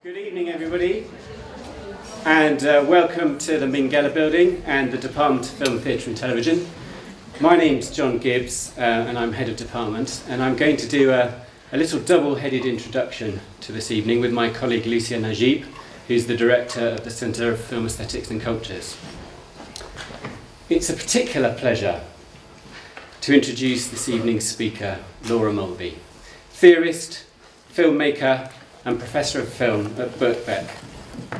Good evening, everybody, and uh, welcome to the Minghella Building and the Department of Film, Theatre and Television. My name's John Gibbs, uh, and I'm Head of Department, and I'm going to do a, a little double-headed introduction to this evening with my colleague Lucia Nagib, who's the Director of the Centre of Film Aesthetics and Cultures. It's a particular pleasure to introduce this evening's speaker, Laura Mulvey, theorist, filmmaker, and Professor of Film at Birkbeck,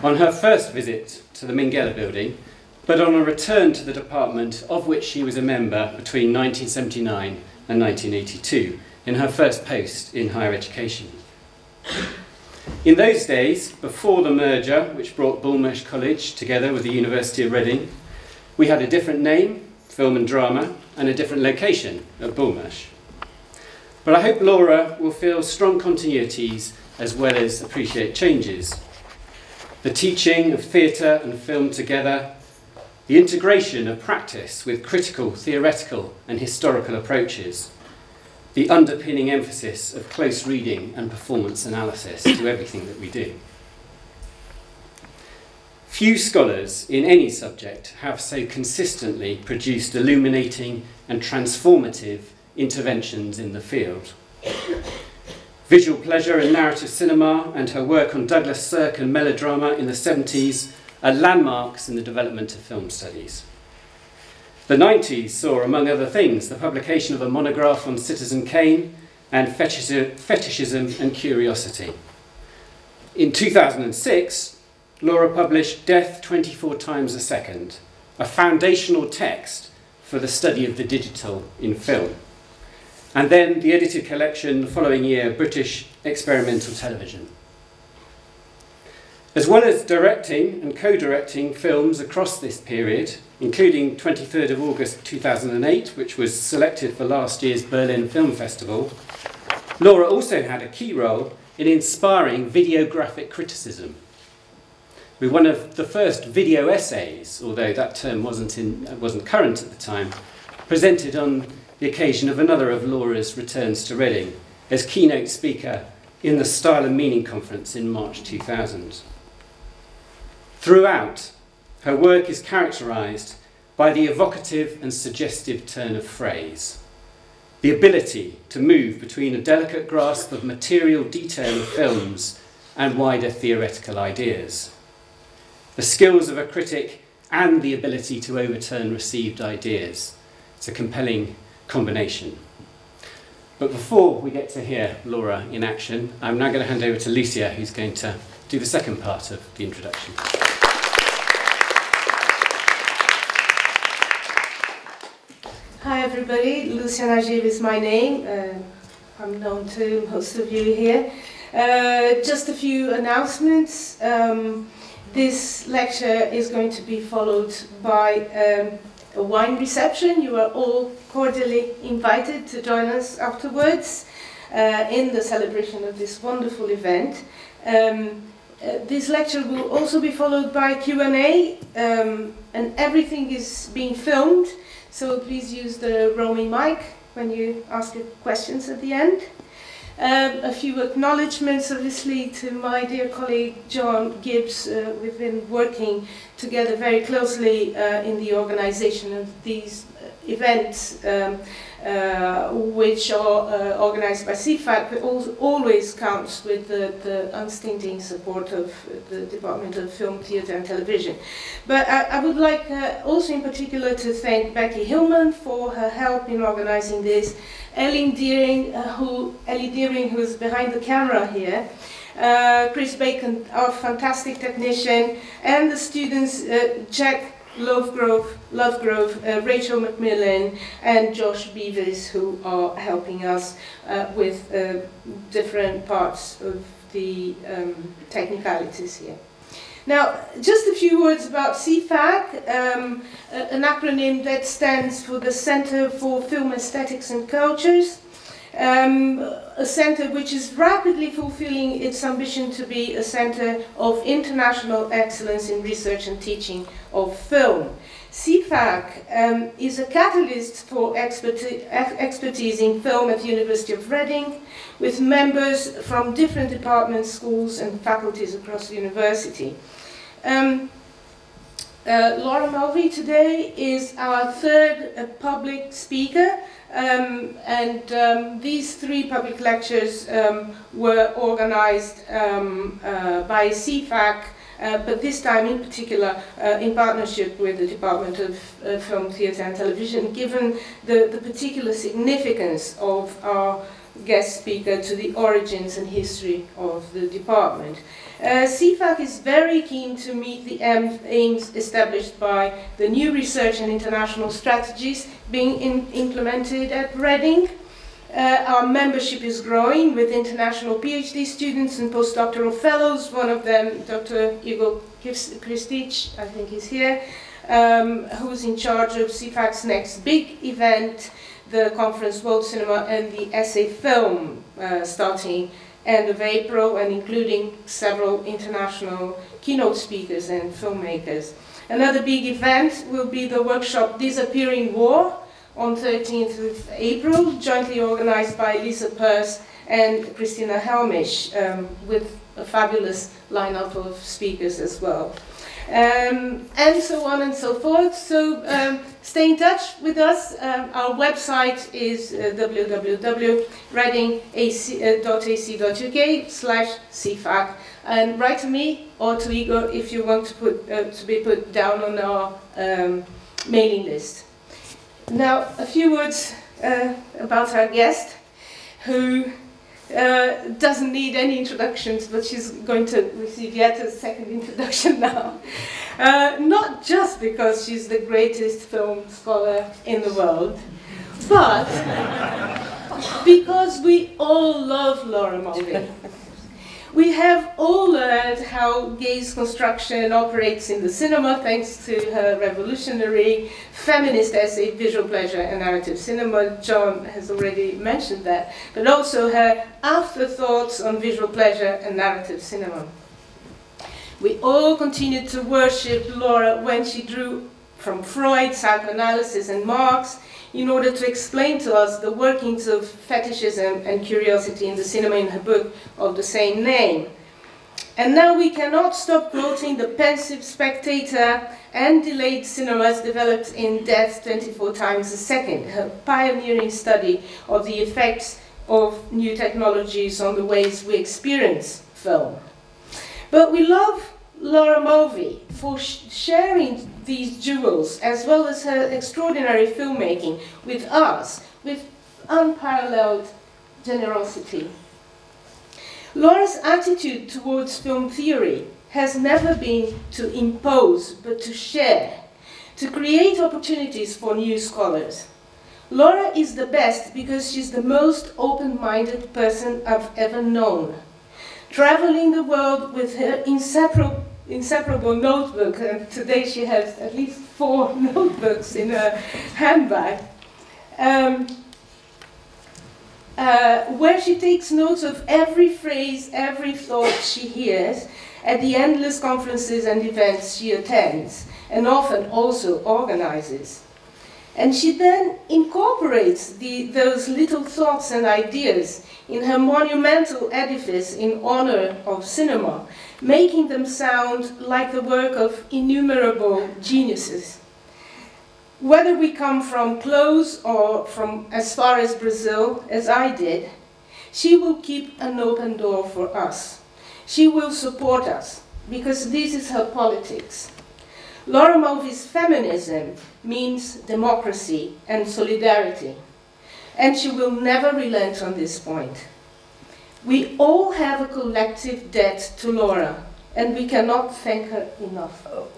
on her first visit to the Minghella building, but on a return to the department of which she was a member between 1979 and 1982, in her first post in higher education. In those days, before the merger which brought Bulmershe College together with the University of Reading, we had a different name, Film and Drama, and a different location at Bulmershe. But I hope Laura will feel strong continuities as well as appreciate changes. The teaching of theatre and film together, the integration of practice with critical, theoretical, and historical approaches, the underpinning emphasis of close reading and performance analysis to everything that we do. Few scholars in any subject have so consistently produced illuminating and transformative interventions in the field. Visual pleasure and narrative cinema and her work on Douglas Sirk and melodrama in the 70s are landmarks in the development of film studies. The 90s saw, among other things, the publication of a monograph on Citizen Kane and fetishism and curiosity. In 2006, Laura published Death 24 Times a Second, a foundational text for the study of the digital in film. And then the edited collection the following year, British Experimental Television. As well as directing and co-directing films across this period, including 23rd of August 2008, which was selected for last year's Berlin Film Festival, Laura also had a key role in inspiring videographic criticism. With one of the first video essays, although that term wasn't, in, wasn't current at the time, presented on the occasion of another of Laura's returns to Reading as keynote speaker in the Style and Meaning Conference in March 2000. Throughout, her work is characterised by the evocative and suggestive turn of phrase, the ability to move between a delicate grasp of material detail of films and wider theoretical ideas, the skills of a critic and the ability to overturn received ideas. It's a compelling combination. But before we get to hear Laura in action, I'm now going to hand over to Lucia, who's going to do the second part of the introduction. Hi everybody, Lucia Nagib is my name. Uh, I'm known to most of you here. Uh, just a few announcements. Um, this lecture is going to be followed by um, a wine reception. You are all cordially invited to join us afterwards uh, in the celebration of this wonderful event. Um, uh, this lecture will also be followed by Q&A um, and everything is being filmed so please use the roaming mic when you ask questions at the end. Um, a few acknowledgements, obviously, to my dear colleague John Gibbs. Uh, we've been working together very closely uh, in the organization of these uh, events, um, uh, which are uh, organized by CFAC, but always counts with the, the, unstinting support of the Department of Film, Theatre and Television. But I, I would like uh, also in particular to thank Becky Hillman for her help in organizing this, Ellie Deering, uh, who, Ellie Deering, who's behind the camera here, uh, Chris Bacon, our fantastic technician, and the students, uh, Jack Lovegrove, Lovegrove uh, Rachel Macmillan, and Josh Beavis, who are helping us uh, with different parts of the um, technicalities here. Now, just a few words about CFAC, um, an acronym that stands for the Center for Film Aesthetics and Cultures, um, a center which is rapidly fulfilling its ambition to be a center of international excellence in research and teaching of film. CFAC um, is a catalyst for experti expertise in film at the University of Reading, with members from different departments, schools, and faculties across the university. Um, uh, Laura Mulvey today is our third uh, public speaker, um, and um, these three public lectures um, were organized um, uh, by CFAC uh, but this time in particular uh, in partnership with the Department of uh, Film, Theatre and Television, given the, the particular significance of our guest speaker to the origins and history of the department. Uh, CFAC is very keen to meet the aims established by the new research and international strategies being in implemented at Reading. Uh, our membership is growing with international PhD students and postdoctoral fellows. One of them, Dr. Igor Kristic, I think is here, um, who's in charge of CFAC's next big event, the conference World Cinema and the Essay Film, uh, starting end of April and including several international keynote speakers and filmmakers. Another big event will be the workshop Disappearing War, on 13th of April, jointly organized by Lisa Purse and Christina Helmish, um, with a fabulous lineup of speakers as well. Um, and so on and so forth. So um, stay in touch with us. Um, our website is uh, www.readingac.ac.uk slash CFAC. And write to me or to Igor if you want to, put, uh, to be put down on our um, mailing list. Now, a few words uh, about our guest, who uh, doesn't need any introductions, but she's going to receive yet a second introduction now. Uh, not just because she's the greatest film scholar in the world, but because we all love Laura Mulvey. We have all learned how gaze construction operates in the cinema thanks to her revolutionary feminist essay, Visual Pleasure and Narrative Cinema. John has already mentioned that, but also her afterthoughts on visual pleasure and narrative cinema. We all continued to worship Laura when she drew from Freud, psychoanalysis, and Marx in order to explain to us the workings of fetishism and curiosity in the cinema in her book of the same name. And now we cannot stop quoting the pensive spectator and delayed cinemas developed in Death 24 Times a Second, her pioneering study of the effects of new technologies on the ways we experience film. But we love Laura Mulvey for sh sharing these jewels, as well as her extraordinary filmmaking, with us, with unparalleled generosity. Laura's attitude towards film theory has never been to impose, but to share, to create opportunities for new scholars. Laura is the best because she's the most open-minded person I've ever known. Traveling the world with her inseparable inseparable notebook, and today she has at least four notebooks in her handbag, um, uh, where she takes notes of every phrase, every thought she hears at the endless conferences and events she attends, and often also organizes. And she then incorporates the, those little thoughts and ideas in her monumental edifice in honor of cinema, making them sound like the work of innumerable geniuses. Whether we come from close or from as far as Brazil, as I did, she will keep an open door for us. She will support us, because this is her politics. Laura Mulvey's feminism means democracy and solidarity, and she will never relent on this point. We all have a collective debt to Laura, and we cannot thank her enough. Oh,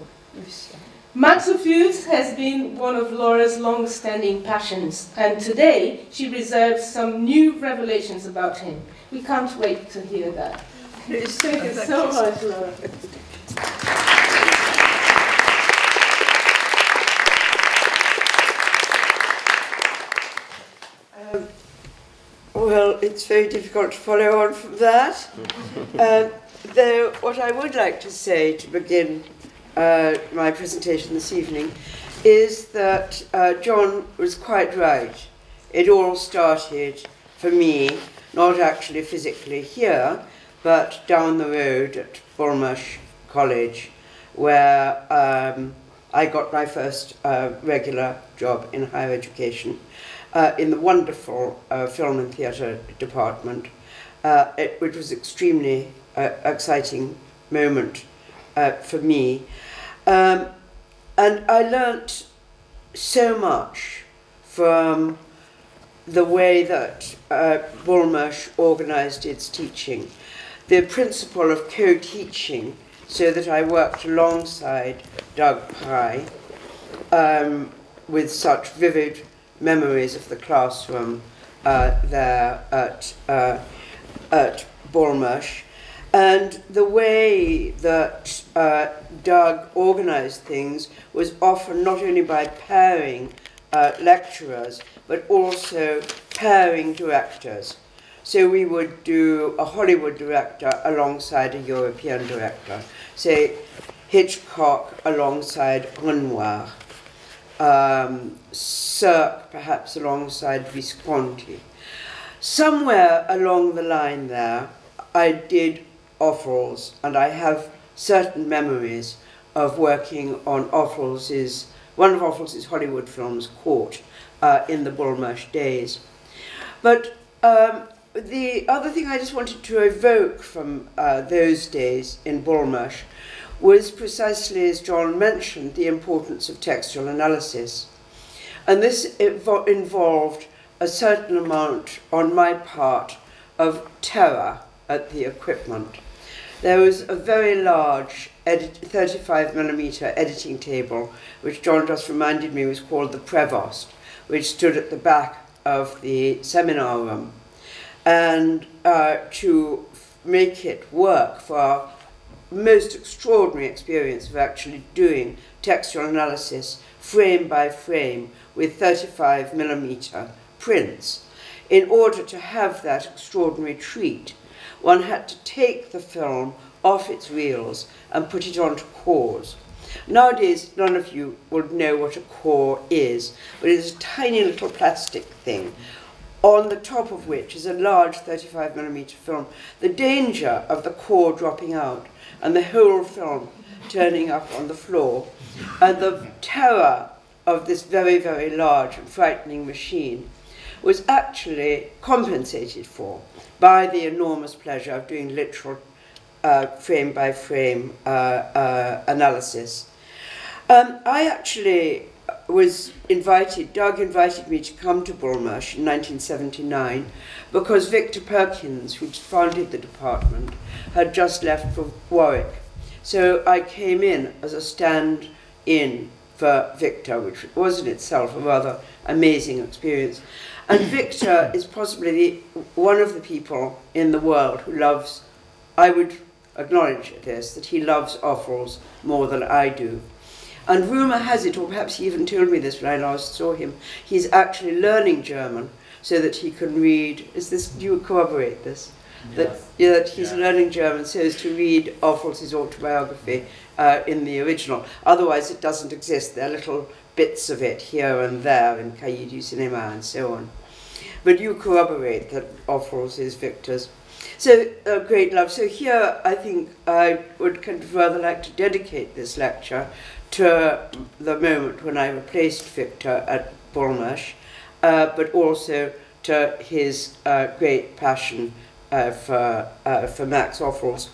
Max Ophuls has been one of Laura's long-standing passions, and today she reserves some new revelations about him. We can't wait to hear that. Thank you so much, Laura. Well, it's very difficult to follow on from that. uh, though, what I would like to say to begin uh, my presentation this evening is that uh, John was quite right. It all started for me, not actually physically here, but down the road at Bulmershe College, where um, I got my first uh, regular job in higher education uh, in the wonderful uh, film and theatre department, uh, it, which was extremely uh, exciting moment uh, for me. Um, and I learnt so much from the way that uh, Bulmershe organised its teaching. The principle of co-teaching, so that I worked alongside Doug Pye um, with such vivid memories of the classroom uh, there at, uh, at Bulmershe. And the way that uh, Doug organized things was often not only by pairing uh, lecturers, but also pairing directors. So we would do a Hollywood director alongside a European director, say Hitchcock alongside Renoir, um, Sirk perhaps alongside Visconti. Somewhere along the line there, I did Ophuls, and I have certain memories of working on Ophuls's, one of Ophuls's Hollywood films, Caught, uh, in the Bulmershe days. But um, the other thing I just wanted to evoke from uh, those days in Bulmershe was precisely, as John mentioned, the importance of textual analysis. And this involved a certain amount on my part of terror at the equipment. There was a very large 35 millimeter editing table, which John just reminded me was called the Prevost, which stood at the back of the seminar room. And uh, to make it work for most extraordinary experience of actually doing textual analysis frame by frame with 35 millimeter prints. In order to have that extraordinary treat, one had to take the film off its reels and put it onto cores. Nowadays, none of you will know what a core is, but it's a tiny little plastic thing on the top of which is a large 35 millimeter film. The danger of the core dropping out and the whole film turning up on the floor, and the terror of this very, very large and frightening machine was actually compensated for by the enormous pleasure of doing literal uh, frame by frame uh, uh, analysis. Um, I actually was invited, Doug invited me to come to Bulmershe in 1979 because Victor Perkins, who founded the department, had just left for Warwick. So I came in as a stand in for Victor, which was in itself a rather amazing experience. And Victor is possibly the, one of the people in the world who loves, I would acknowledge this, that he loves Ophuls more than I do. And rumour has it, or perhaps he even told me this when I last saw him, he's actually learning German so that he can read. Is this? Do you corroborate this? That, yeah, that he's yeah. learning German so as to read Ophuls' autobiography uh, in the original. Otherwise, it doesn't exist. There are little bits of it here and there in Cahiers du Cinéma and so on. But you corroborate that Ophuls is Victor's. So, uh, great love. So here, I think I would kind of rather like to dedicate this lecture to the moment when I replaced Victor at Bulmershe, uh, but also to his uh, great passion uh, for, uh, for Max Ophuls.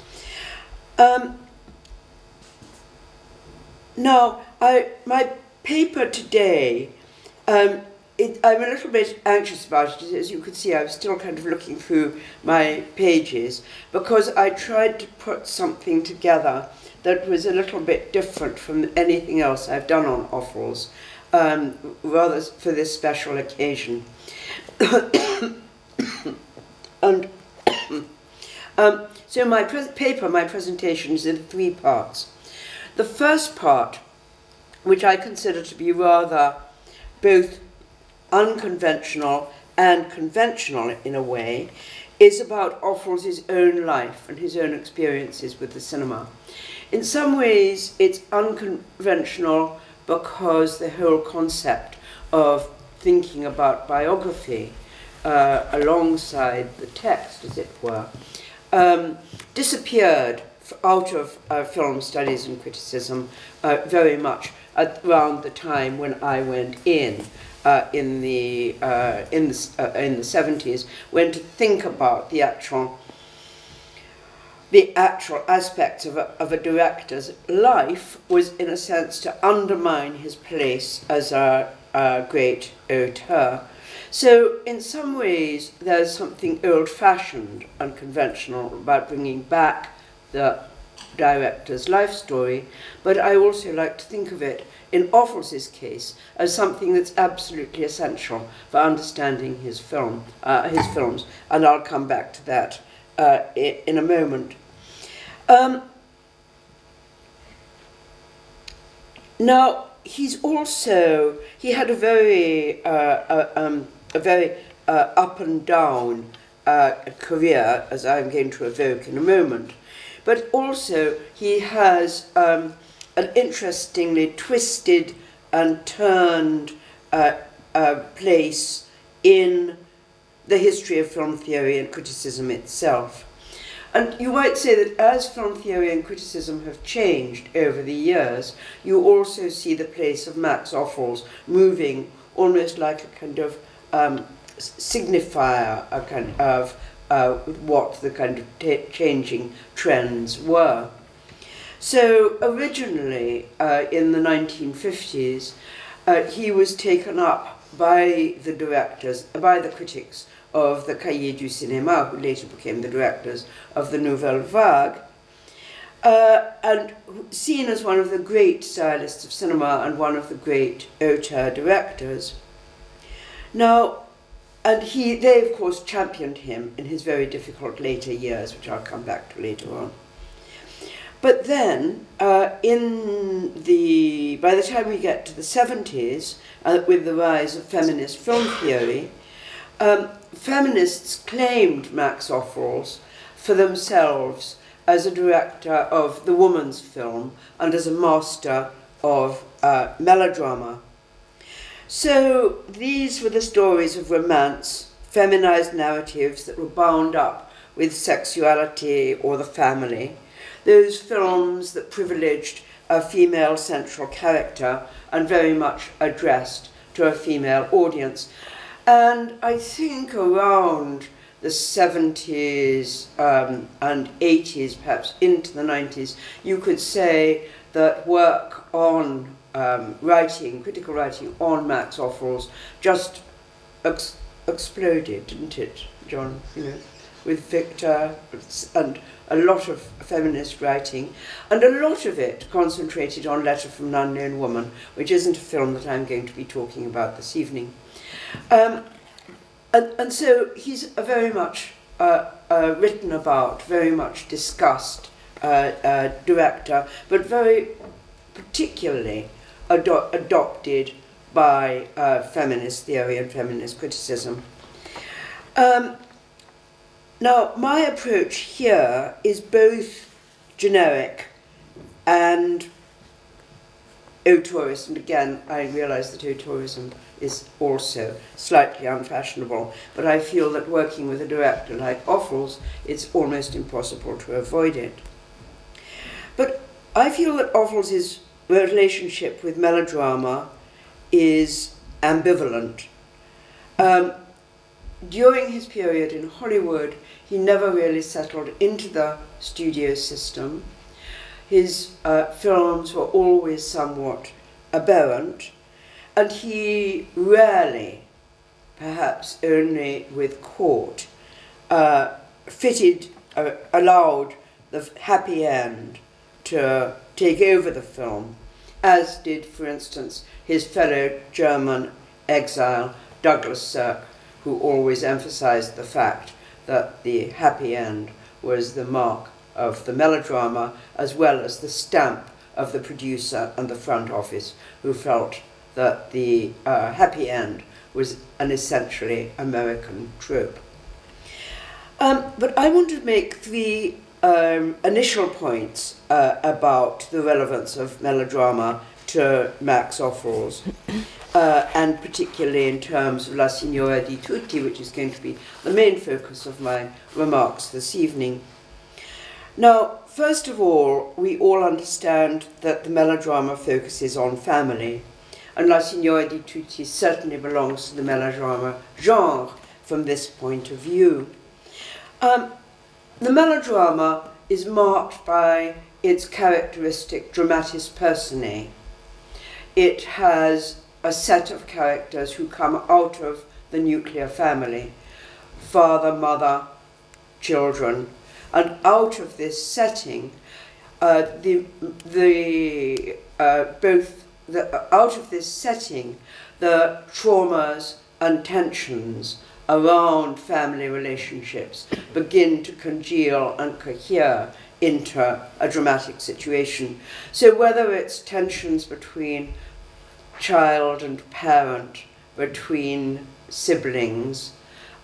Um, now, I, my paper today, um, it, I'm a little bit anxious about it. As you can see, I'm still kind of looking through my pages because I tried to put something together that was a little bit different from anything else I've done on Ophuls, um, rather for this special occasion. and um, so my paper, my presentation is in three parts. The first part, which I consider to be rather both unconventional and conventional in a way, is about Ophuls' own life and his own experiences with the cinema. In some ways, it's unconventional because the whole concept of thinking about biography uh, alongside the text, as it were, um, disappeared out of uh, film studies and criticism uh, very much at around the time when I went in. Uh, in the uh, in the uh, in the seventies, when to think about the actual the actual aspects of a, of a director's life was, in a sense, to undermine his place as a, a great auteur. So, in some ways, there's something old fashioned and conventional about bringing back the director's life story, but I also like to think of it, in Ophuls's case, as something that's absolutely essential for understanding his film, uh, his films, and I'll come back to that uh, in a moment. Um, now he's also he had a very uh, um, a very uh, up and down uh, career, as I'm going to evoke in a moment. But also, he has um, an interestingly twisted and turned uh, place in the history of film theory and criticism itself. And you might say that as film theory and criticism have changed over the years, you also see the place of Max Ophuls moving almost like a kind of um, signifier a kind of uh, what the kind of changing trends were. So originally, uh, in the 1950s, uh, he was taken up by the directors, by the critics of the Cahiers du Cinéma, who later became the directors of the Nouvelle Vague, uh, and seen as one of the great stylists of cinema and one of the great auteur directors. Now, and he, they of course championed him in his very difficult later years, which I'll come back to later on. But then, uh, in the, by the time we get to the 70s, uh, with the rise of feminist film theory, um, feminists claimed Max Ophuls for themselves as a director of the woman's film and as a master of uh, melodrama. So these were the stories of romance, feminized narratives that were bound up with sexuality or the family, those films that privileged a female central character and very much addressed to a female audience. And I think around the 70s um, and 80s, perhaps into the 90s, you could say that work on um, writing, critical writing on Max Ophuls just ex exploded, didn't it, John? You know, with Victor and a lot of feminist writing, and a lot of it concentrated on Letter from an Unknown Woman, which isn't a film that I'm going to be talking about this evening. Um, and, and so he's a very much uh, uh, written about, very much discussed uh, uh director, but very particularly ado adopted by uh, feminist theory and feminist criticism. Um, now, my approach here is both generic and auteurist, and again, I realise that auteurism is also slightly unfashionable, but I feel that working with a director like Ophuls, it's almost impossible to avoid it. But I feel that Ophuls' relationship with melodrama is ambivalent. Um, during his period in Hollywood, he never really settled into the studio system. His uh, films were always somewhat aberrant, and he rarely, perhaps only with Caught, uh, fitted, uh, allowed the happy end to take over the film, as did, for instance, his fellow German exile, Douglas Sirk, who always emphasized the fact that the happy end was the mark of the melodrama as well as the stamp of the producer and the front office who felt that the uh, happy end was an essentially American trope. Um, but I want to make three um, initial points uh, about the relevance of melodrama to Max Ophuls, uh, and particularly in terms of La Signora di Tutti, which is going to be the main focus of my remarks this evening. Now, first of all, we all understand that the melodrama focuses on family, and La Signora di Tutti certainly belongs to the melodrama genre from this point of view. Um, the melodrama is marked by its characteristic dramatis personae. It has a set of characters who come out of the nuclear family father, mother, children, and out of this setting, uh, the, the, uh, both the, out of this setting, the traumas and tensions around family relationships begin to congeal and cohere into a dramatic situation. So whether it's tensions between child and parent, between siblings,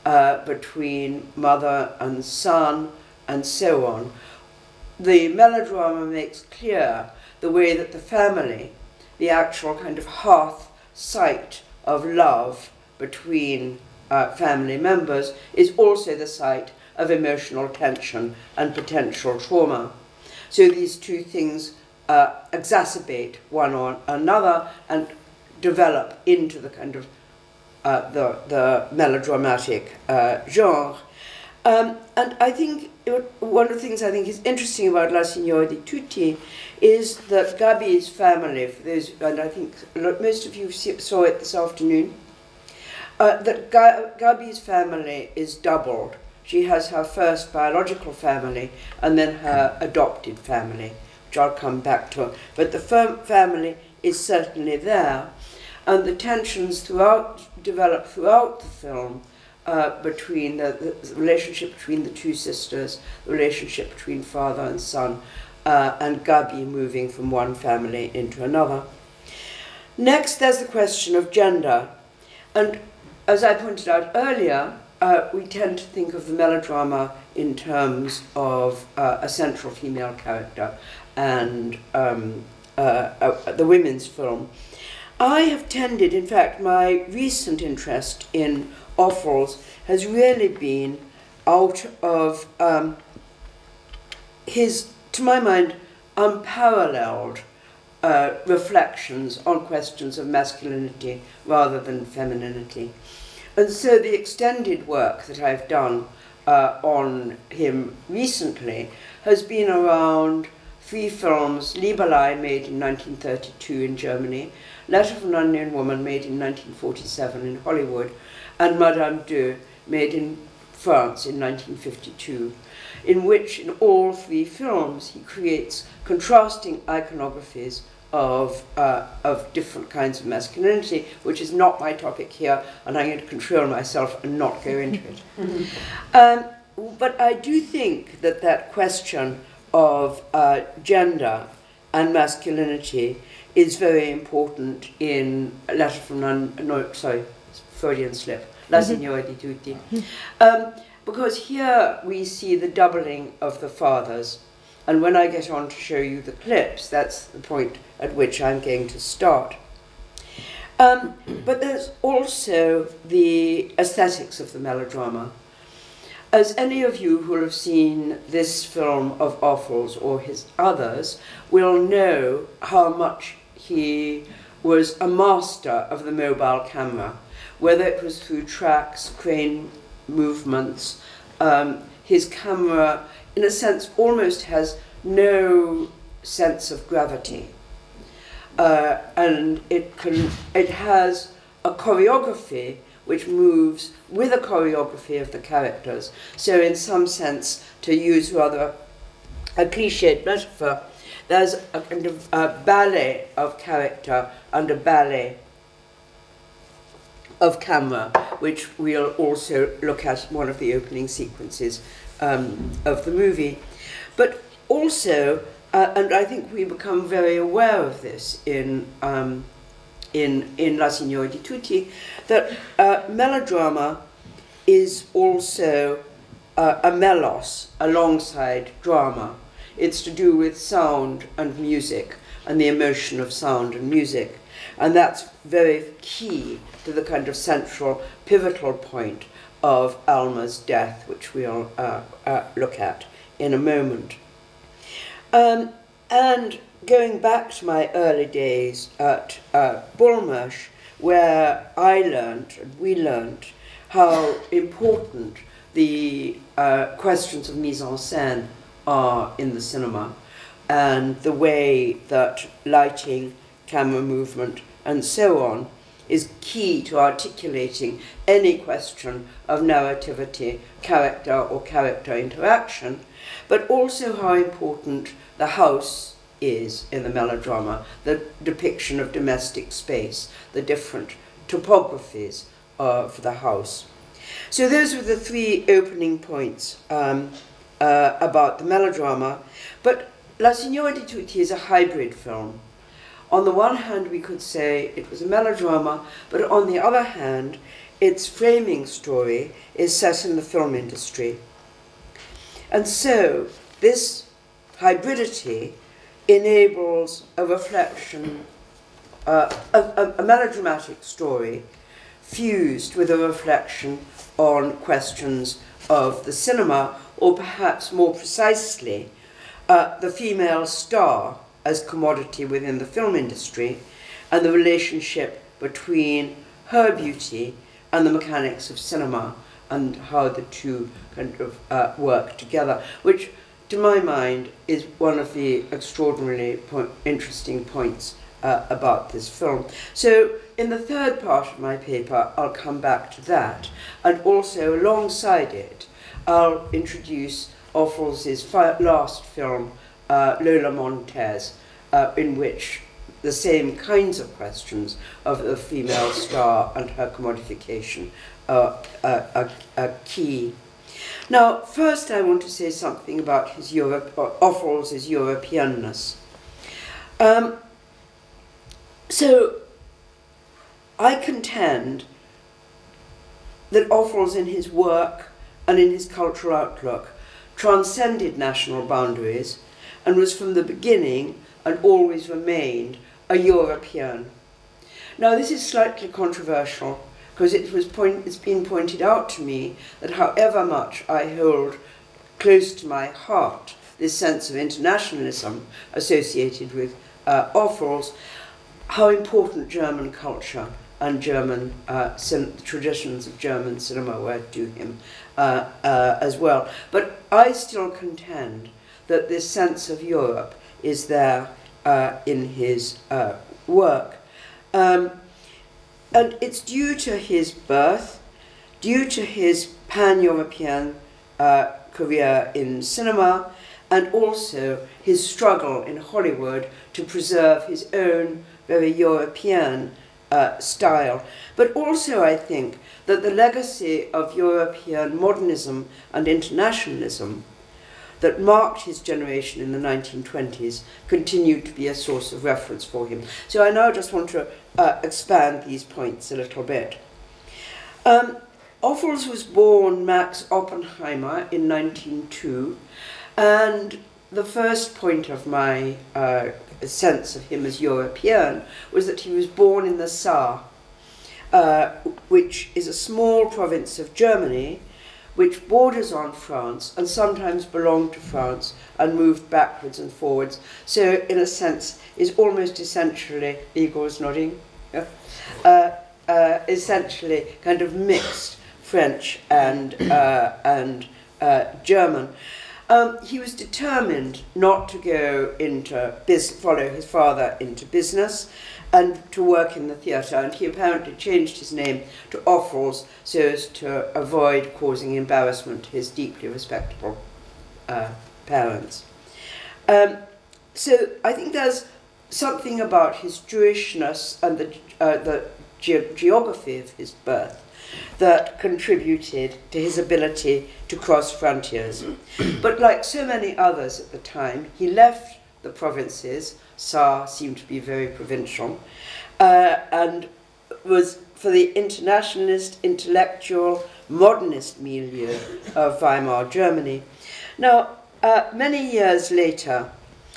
uh, between mother and son, and so on, the melodrama makes clear the way that the family, the actual kind of hearth site of love between uh, family members, is also the site of emotional tension and potential trauma. So these two things uh, exacerbate one or another and develop into the kind of uh, the, the melodramatic uh, genre. Um, and I think one of the things I think is interesting about La Signora di Tutti is that Gabi's family, those, and I think most of you saw it this afternoon, uh, that Gabi's family is doubled. She has her first biological family and then her adopted family, which I'll come back to. But the family is certainly there, and the tensions throughout develop throughout the film uh, between the, the, relationship between the two sisters, the relationship between father and son, uh, and Gabi moving from one family into another. Next, there's the question of gender. And as I pointed out earlier, uh, we tend to think of the melodrama in terms of uh, a central female character and um, uh, uh, the women's film. I have tended, in fact, my recent interest in Ophuls has really been out of um, his, to my mind, unparalleled uh, reflections on questions of masculinity rather than femininity. And so the extended work that I've done uh, on him recently has been around three films, Liebelei, made in 1932 in Germany, Letter from an Unknown Woman, made in 1947 in Hollywood, and Madame de, made in France in 1952, in which in all three films he creates contrasting iconographies of, uh, of different kinds of masculinity, which is not my topic here, and I'm going to control myself and not go into it. um, but I do think that that question of uh, gender and masculinity is very important in a Letter from no, sorry, Freudian slip, La. Signora di Tutti. Um, because here we see the doubling of the fathers and when I get on to show you the clips, that's the point at which I'm going to start. Um, but there's also the aesthetics of the melodrama. As any of you who have seen this film of Ophuls or his others will know how much he was a master of the mobile camera, whether it was through tracks, crane movements, um, his camera in a sense, almost has no sense of gravity. Uh, and it, can, it has a choreography which moves with a choreography of the characters. So in some sense, to use rather a cliched metaphor, there's a kind of a ballet of character and a ballet of camera, which we'll also look at one of the opening sequences um, of the movie. But also, uh, and I think we become very aware of this in, um, in, in La Signora di Tutti, that uh, melodrama is also uh, a melos alongside drama. It's to do with sound and music, and the emotion of sound and music. And that's very key to the kind of central pivotal point of Alma's death, which we'll uh, uh, look at in a moment. Um, and going back to my early days at uh, Bulmershe, where I learned, and we learned, how important the uh, questions of mise en scène are in the cinema and the way that lighting, camera movement, and so on is key to articulating any question of narrativity, character, or character interaction, but also how important the house is in the melodrama, the depiction of domestic space, the different topographies of the house. So those were the three opening points um, uh, about the melodrama. But La Signora di Tutti is a hybrid film. On the one hand, we could say it was a melodrama, but on the other hand, its framing story is set in the film industry. And so, this hybridity enables a reflection, uh, a, a, melodramatic story fused with a reflection on questions of the cinema, or perhaps more precisely, uh, the female star as commodity within the film industry, and the relationship between her beauty and the mechanics of cinema, and how the two kind of uh, work together, which to my mind, is one of the extraordinarily point, interesting points uh, about this film. So, in the third part of my paper, I'll come back to that, and also alongside it, I'll introduce Ophuls' last film, uh, Lola Montez, uh, in which the same kinds of questions of the female star and her commodification are, are, are key now, first I want to say something about his Europe, Ophuls' Europeanness. Um, so, I contend that Ophuls in his work and in his cultural outlook transcended national boundaries and was from the beginning and always remained a European. Now, this is slightly controversial because it was point, it's been pointed out to me that however much I hold close to my heart this sense of internationalism associated with uh, Ophuls, how important German culture and German uh, traditions of German cinema were to him uh, uh, as well. But I still contend that this sense of Europe is there uh, in his uh, work. Um, and it's due to his birth, due to his pan-European uh, career in cinema, and also his struggle in Hollywood to preserve his own very European uh, style. But also, I think that the legacy of European modernism and internationalism that marked his generation in the 1920s continued to be a source of reference for him. So I now just want to uh, expand these points a little bit. Um, Ophuls was born Max Oppenheimer in 1902, and the first point of my uh, sense of him as European was that he was born in the Saar, uh, which is a small province of Germany which borders on France and sometimes belonged to France and moved backwards and forwards. So, in a sense, is almost essentially, Igor's nodding, uh, uh, essentially kind of mixed French and, uh, and uh, German. Um, he was determined not to go into follow his father into business and to work in the theatre, and he apparently changed his name to Ophuls so as to avoid causing embarrassment to his deeply respectable uh, parents. Um, so I think there's something about his Jewishness and the, uh, the ge geography of his birth that contributed to his ability to cross frontiers. but like so many others at the time, he left the provinces Saar seemed to be very provincial, uh, and was for the internationalist, intellectual, modernist milieu of Weimar Germany. Now, uh, many years later,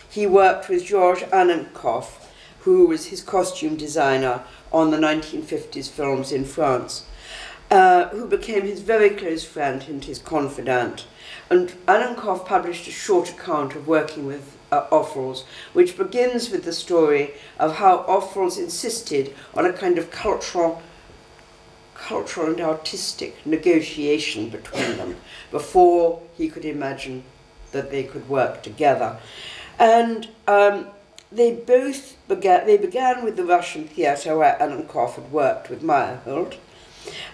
he worked with George Annenkov, who was his costume designer on the 1950s films in France, uh, who became his very close friend and his confidant. And Annenkov published a short account of working with uh, which begins with the story of how Ophuls insisted on a kind of cultural cultural and artistic negotiation between them before he could imagine that they could work together. And um, they both began, they began with the Russian theatre where Annenkov had worked with Meyerhold.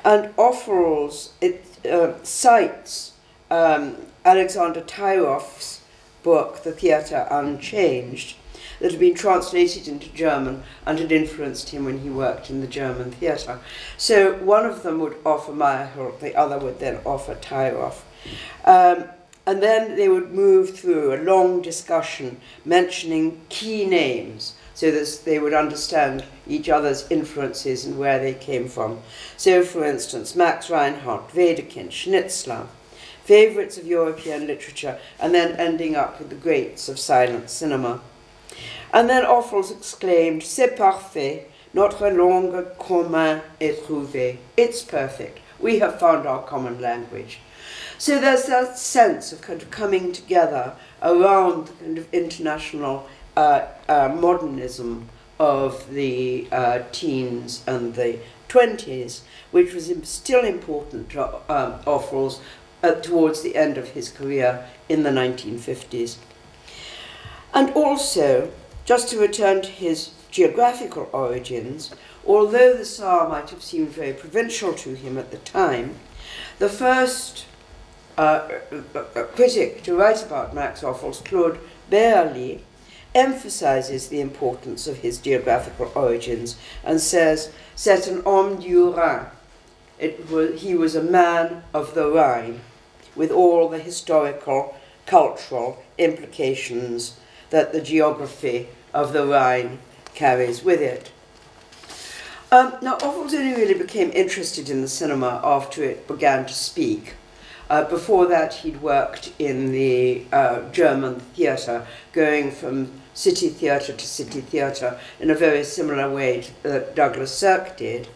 And Ophuls it, uh, cites um, Alexander Tairov's book, The Theatre Unchained, that had been translated into German and had influenced him when he worked in the German theatre. So one of them would offer Meyerhold, the other would then offer Tairov. Um, and then they would move through a long discussion mentioning key names so that they would understand each other's influences and where they came from. So, for instance, Max Reinhardt, Wedekind, Schnitzler, favourites of European literature, and then ending up with the greats of silent cinema. And then Ophuls exclaimed, C'est parfait, notre langue commune est trouvée. It's perfect. We have found our common language. So there's that sense of kind of coming together around the kind of international uh, uh, modernism of the uh, teens and the 20s, which was still important to Ophuls uh, towards the end of his career in the 1950s. And also, just to return to his geographical origins, although the Saar might have seemed very provincial to him at the time, the first uh, critic to write about Max Ophuls, Claude Beylie, emphasizes the importance of his geographical origins and says, C'est un homme du Rhin. It was, he was a man of the Rhine, with all the historical, cultural implications that the geography of the Rhine carries with it. Um, now, Ophuls only really became interested in the cinema after it began to speak. Uh, before that, he'd worked in the uh, German theatre, going from city theatre to city theatre in a very similar way that Douglas Sirk did,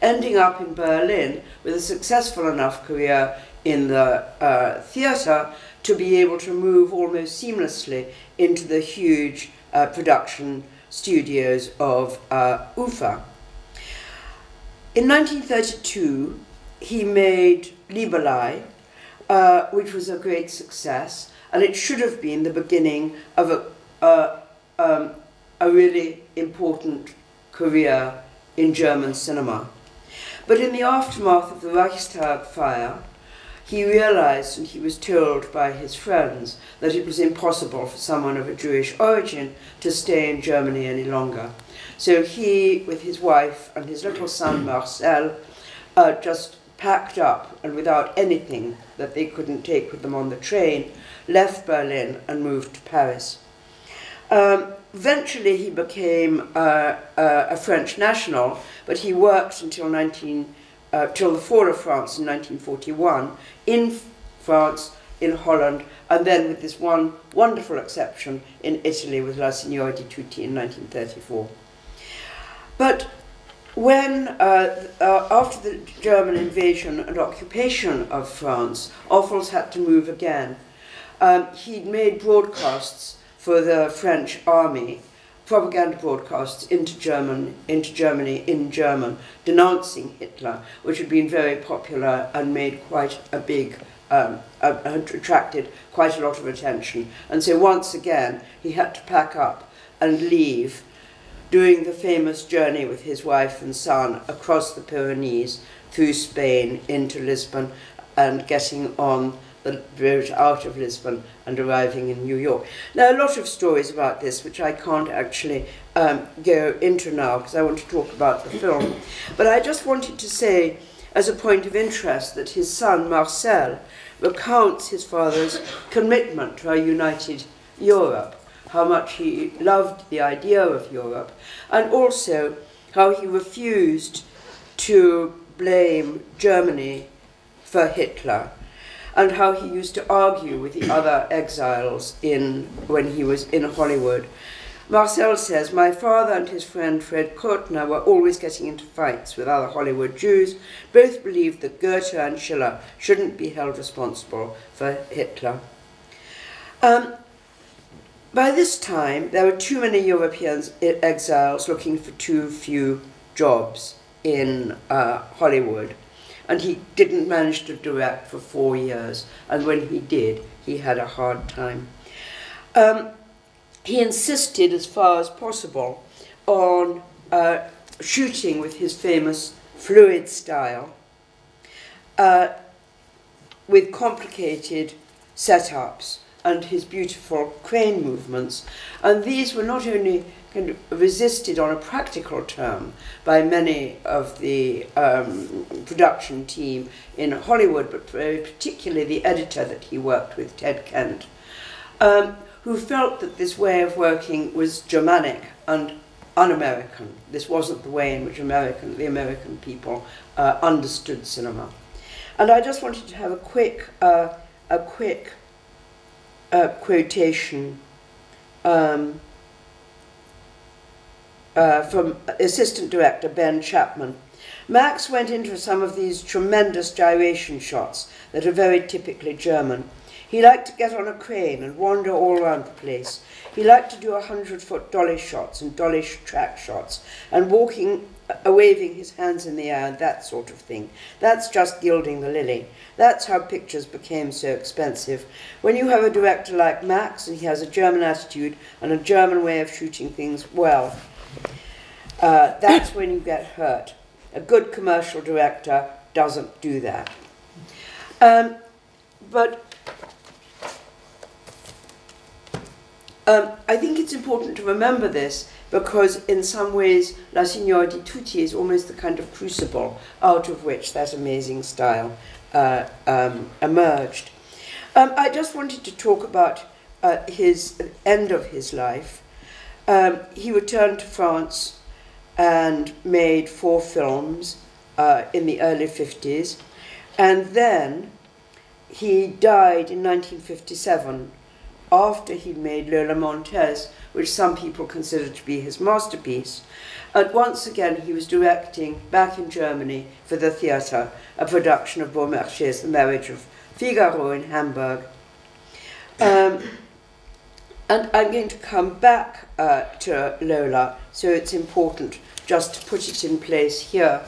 ending up in Berlin with a successful enough career in the uh, theatre to be able to move almost seamlessly into the huge uh, production studios of uh, UFA. In 1932, he made Liebelei, uh, which was a great success, and it should have been the beginning of a, um, a really important career in German cinema. But in the aftermath of the Reichstag fire, he realized and he was told by his friends that it was impossible for someone of a Jewish origin to stay in Germany any longer. So he, with his wife and his little son Marcel, uh, just packed up and without anything that they couldn't take with them on the train, left Berlin and moved to Paris. Um, eventually he became uh, uh, a French national, but he worked until 19, uh, till the fall of France in 1941 in France, in Holland, and then with this one wonderful exception in Italy with La Signora di Tutti in 1934. But when, uh, uh, after the German invasion and occupation of France, Ophuls had to move again. Um, he'd made broadcasts for the French army, propaganda broadcasts into German, into Germany in German, denouncing Hitler, which had been very popular and made quite a big, um, uh, attracted quite a lot of attention. And so once again, he had to pack up and leave, doing the famous journey with his wife and son across the Pyrenees, through Spain into Lisbon, and getting on the road out of Lisbon and arriving in New York. Now, a lot of stories about this, which I can't actually um, go into now because I want to talk about the film. But I just wanted to say, as a point of interest, that his son, Marcel, recounts his father's commitment to a united Europe how much he loved the idea of Europe, and also how he refused to blame Germany for Hitler. And how he used to argue with the other exiles in, when he was in Hollywood. Marcel says, My father and his friend Fred Kortner were always getting into fights with other Hollywood Jews. Both believed that Goethe and Schiller shouldn't be held responsible for Hitler. Um, by this time, there were too many European exiles looking for too few jobs in uh, Hollywood. And he didn't manage to direct for four years. And when he did, he had a hard time. Um, he insisted, as far as possible, on uh, shooting with his famous fluid style, uh, with complicated setups and his beautiful crane movements. And these were not only resisted on a practical term by many of the um, production team in Hollywood, but particularly the editor that he worked with, Ted Kent, um, who felt that this way of working was Germanic and un-American. This wasn't the way in which American, the American people uh, understood cinema. And I just wanted to have a quick, uh, a quick uh, quotation um, uh, from assistant director Ben Chapman. Max went into some of these tremendous gyration shots that are very typically German. He liked to get on a crane and wander all around the place. He liked to do a hundred foot dolly shots and dolly track shots and walking, uh, waving his hands in the air and that sort of thing. That's just gilding the lily. That's how pictures became so expensive. When you have a director like Max and he has a German attitude and a German way of shooting things well, uh, that's when you get hurt. A good commercial director doesn't do that. Um, but um, I think it's important to remember this because in some ways La Signora di Tutti is almost the kind of crucible out of which that amazing style uh, um, emerged. Um, I just wanted to talk about uh, his end of his life. Um, he returned to France and made four films uh, in the early 50s, and then he died in 1957 after he'd made Lola Montez, which some people consider to be his masterpiece. And once again, he was directing back in Germany for the theatre a production of Beaumarchais' The Marriage of Figaro in Hamburg. Um, and I'm going to come back uh, to Lola, so it's important just to put it in place here.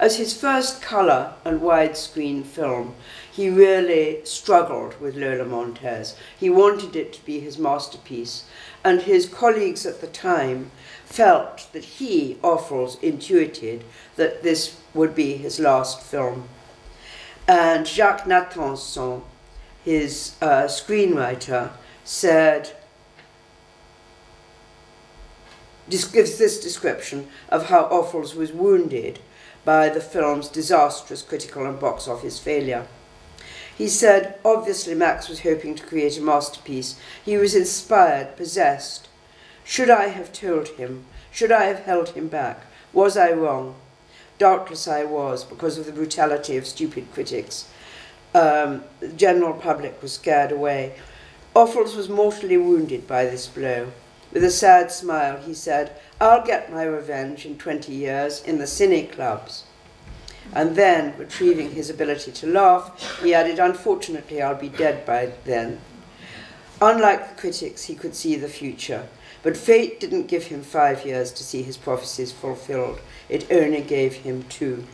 As his first colour and widescreen film, he really struggled with Lola Montez. He wanted it to be his masterpiece, and his colleagues at the time felt that he, Ophuls, intuited that this would be his last film. And Jacques Natanson, his uh, screenwriter, said, gives this description of how Ophuls was wounded by the film's disastrous critical and box office failure. He said, obviously Max was hoping to create a masterpiece. He was inspired, possessed. Should I have told him? Should I have held him back? Was I wrong? Doubtless I was, because of the brutality of stupid critics. Um, the general public was scared away. Ophuls was mortally wounded by this blow. With a sad smile, he said, I'll get my revenge in 20 years in the cine clubs. And then, retrieving his ability to laugh, he added, Unfortunately, I'll be dead by then. Unlike the critics, he could see the future. But fate didn't give him five years to see his prophecies fulfilled. It only gave him two.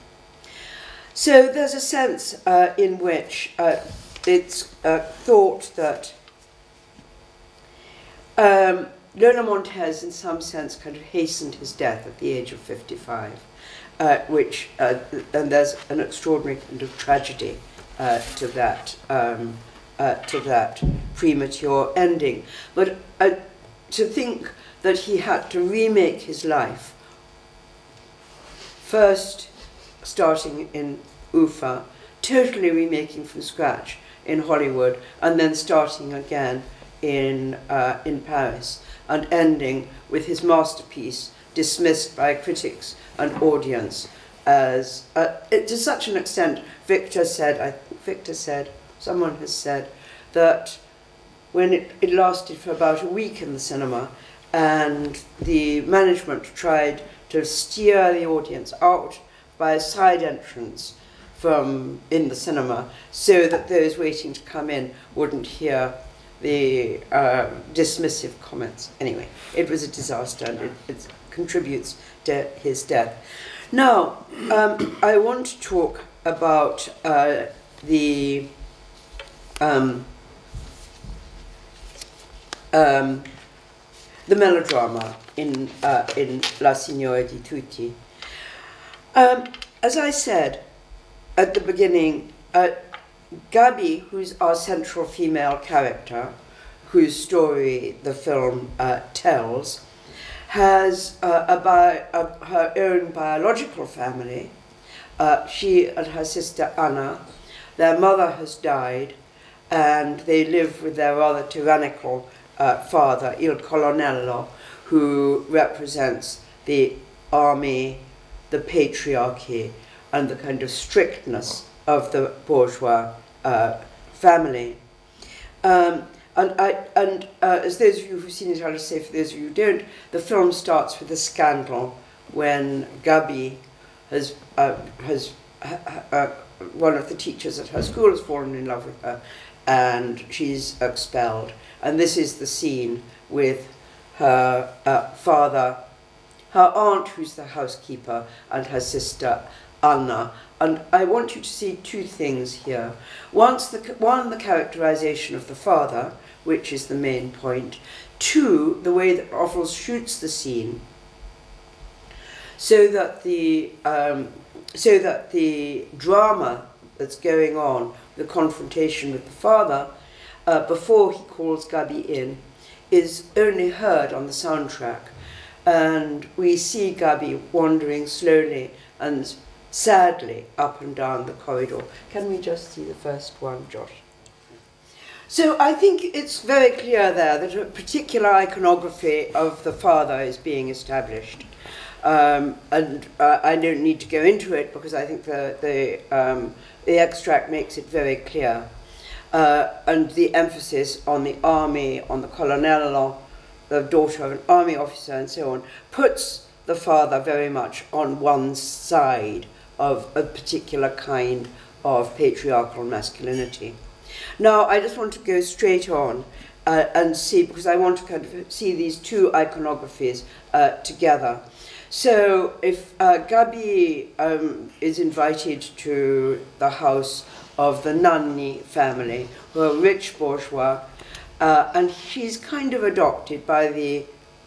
So there's a sense uh, in which uh, it's uh, thought that um, Lola Montez, in some sense, kind of hastened his death at the age of 55, uh, which, uh, and there's an extraordinary kind of tragedy uh, to that, um, uh, to that premature ending. But uh, to think that he had to remake his life, first starting in Ufa, totally remaking from scratch in Hollywood, and then starting again in, uh, in Paris and ending with his masterpiece dismissed by critics and audience as uh, it, to such an extent Victor said I think Victor said someone has said that when it, it lasted for about a week in the cinema, and the management tried to steer the audience out by a side entrance from in the cinema so that those waiting to come in wouldn't hear the uh, dismissive comments. Anyway, it was a disaster and it, it contributes to his death. Now, um, I want to talk about uh, the um, um, the melodrama in, uh, in La Signora di Tutti. Um, as I said at the beginning, uh, Gabi, who's our central female character, whose story the film uh, tells, has uh, a bi- a, her own biological family. Uh, she and her sister Anna, their mother has died, and they live with their rather tyrannical uh, father, Il Colonnello, who represents the army, the patriarchy, and the kind of strictness of the bourgeois uh, family. Um, and, I, and uh, as those of you who've seen it, I'll say for those of you who don't, the film starts with a scandal when Gabi has, uh, has uh, one of the teachers at her school has fallen in love with her and she's expelled. And this is the scene with her uh, father, her aunt, who's the housekeeper, and her sister, Anna. And I want you to see two things here. Once the, one, the characterization of the father, which is the main point. Two, the way that Ophuls shoots the scene, so that the um, so that the drama that's going on, the confrontation with the father, uh, before he calls Gabi in, is only heard on the soundtrack. And we see Gabi wandering slowly and sadly up and down the corridor. Can we just see the first one, Josh? So I think it's very clear there that a particular iconography of the father is being established. Um, and uh, I don't need to go into it because I think the, the, um, the extract makes it very clear. Uh, and the emphasis on the army, on the colonello, the daughter of an army officer, and so on, puts the father very much on one side of a particular kind of patriarchal masculinity. Now, I just want to go straight on uh, and see, because I want to kind of see these two iconographies uh, together. So, if uh, Gabi um, is invited to the house of the Nanni family, who are rich bourgeois, uh, and she's kind of adopted by the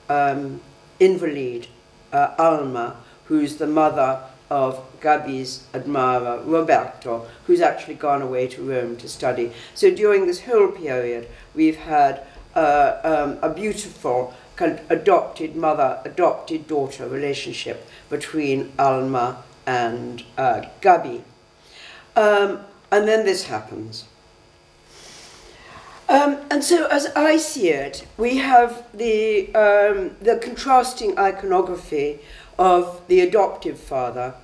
um, invalid uh, Alma, who's the mother of Gabi's admirer, Roberto, who's actually gone away to Rome to study. So during this whole period, we've had uh, um, a beautiful adopted mother, adopted daughter relationship between Alma and uh, Gabi. Um, and then this happens. Um, and so, as I see it, we have the, um, the contrasting iconography of the adoptive father,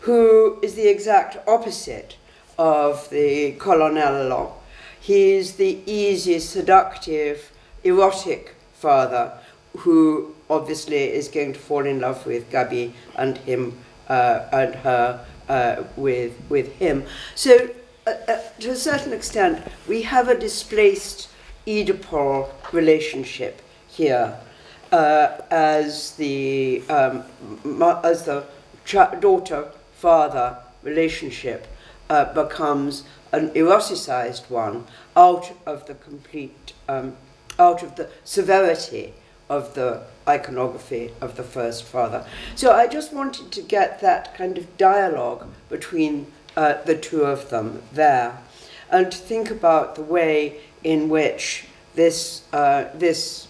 who is the exact opposite of the colonello. He is the easy, seductive, erotic father who obviously is going to fall in love with Gabi and him uh, and her uh, with, with him. So, uh, uh to a certain extent, we have a displaced Oedipal relationship here uh, as the um, as the daughter father relationship uh, becomes an eroticized one out of the complete um, out of the severity of the iconography of the first father. So I just wanted to get that kind of dialogue between uh, the two of them there and to think about the way in which this, uh, this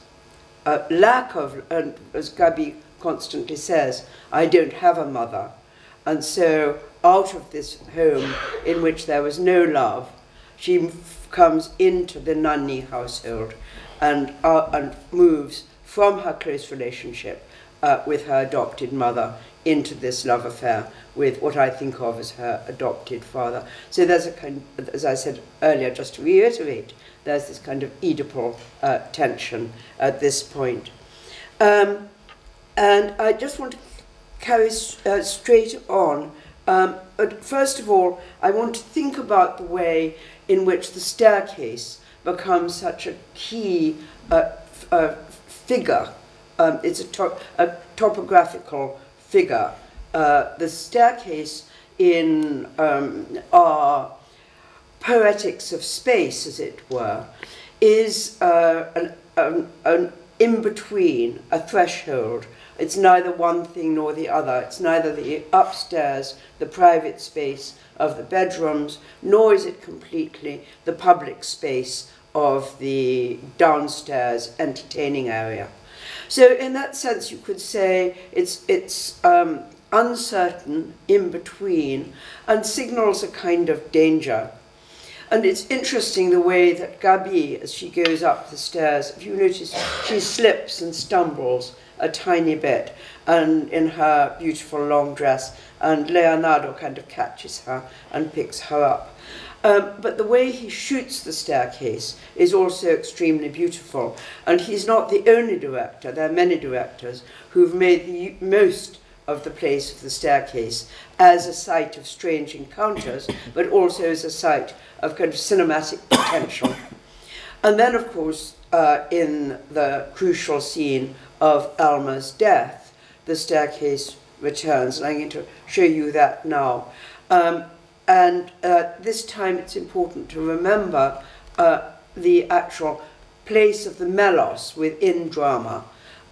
uh, lack of, and as Gabi constantly says, I don't have a mother. And so, out of this home in which there was no love, she comes into the Nanni household and, uh, and moves from her close relationship uh, with her adopted mother into this love affair with what I think of as her adopted father. So there's a kind, as I said earlier, just to reiterate, there's this kind of Oedipal uh, tension at this point. Um, and I just want to carry uh, straight on. Um, but first of all, I want to think about the way in which the staircase becomes such a key uh, uh, figure. Um, it's a, a, topographical figure. Uh, the staircase in um, our poetics of space, as it were, is uh, an, an, an in-between, a threshold. It's neither one thing nor the other. It's neither the upstairs, the private space of the bedrooms, nor is it completely the public space of the downstairs entertaining area. So in that sense, you could say it's, it's um, uncertain, in between, and signals a kind of danger. And it's interesting the way that Gabi, as she goes up the stairs, if you notice, she slips and stumbles a tiny bit and in her beautiful long dress, and Leonardo kind of catches her and picks her up. Um, but the way he shoots the staircase is also extremely beautiful. And he's not the only director, there are many directors who've made the most of the place of the staircase as a site of strange encounters, but also as a site of kind of cinematic potential. And then, of course, uh, in the crucial scene of Alma's death, the staircase returns, and I'm going to show you that now. Um, and uh, this time it's important to remember uh, the actual place of the melos within drama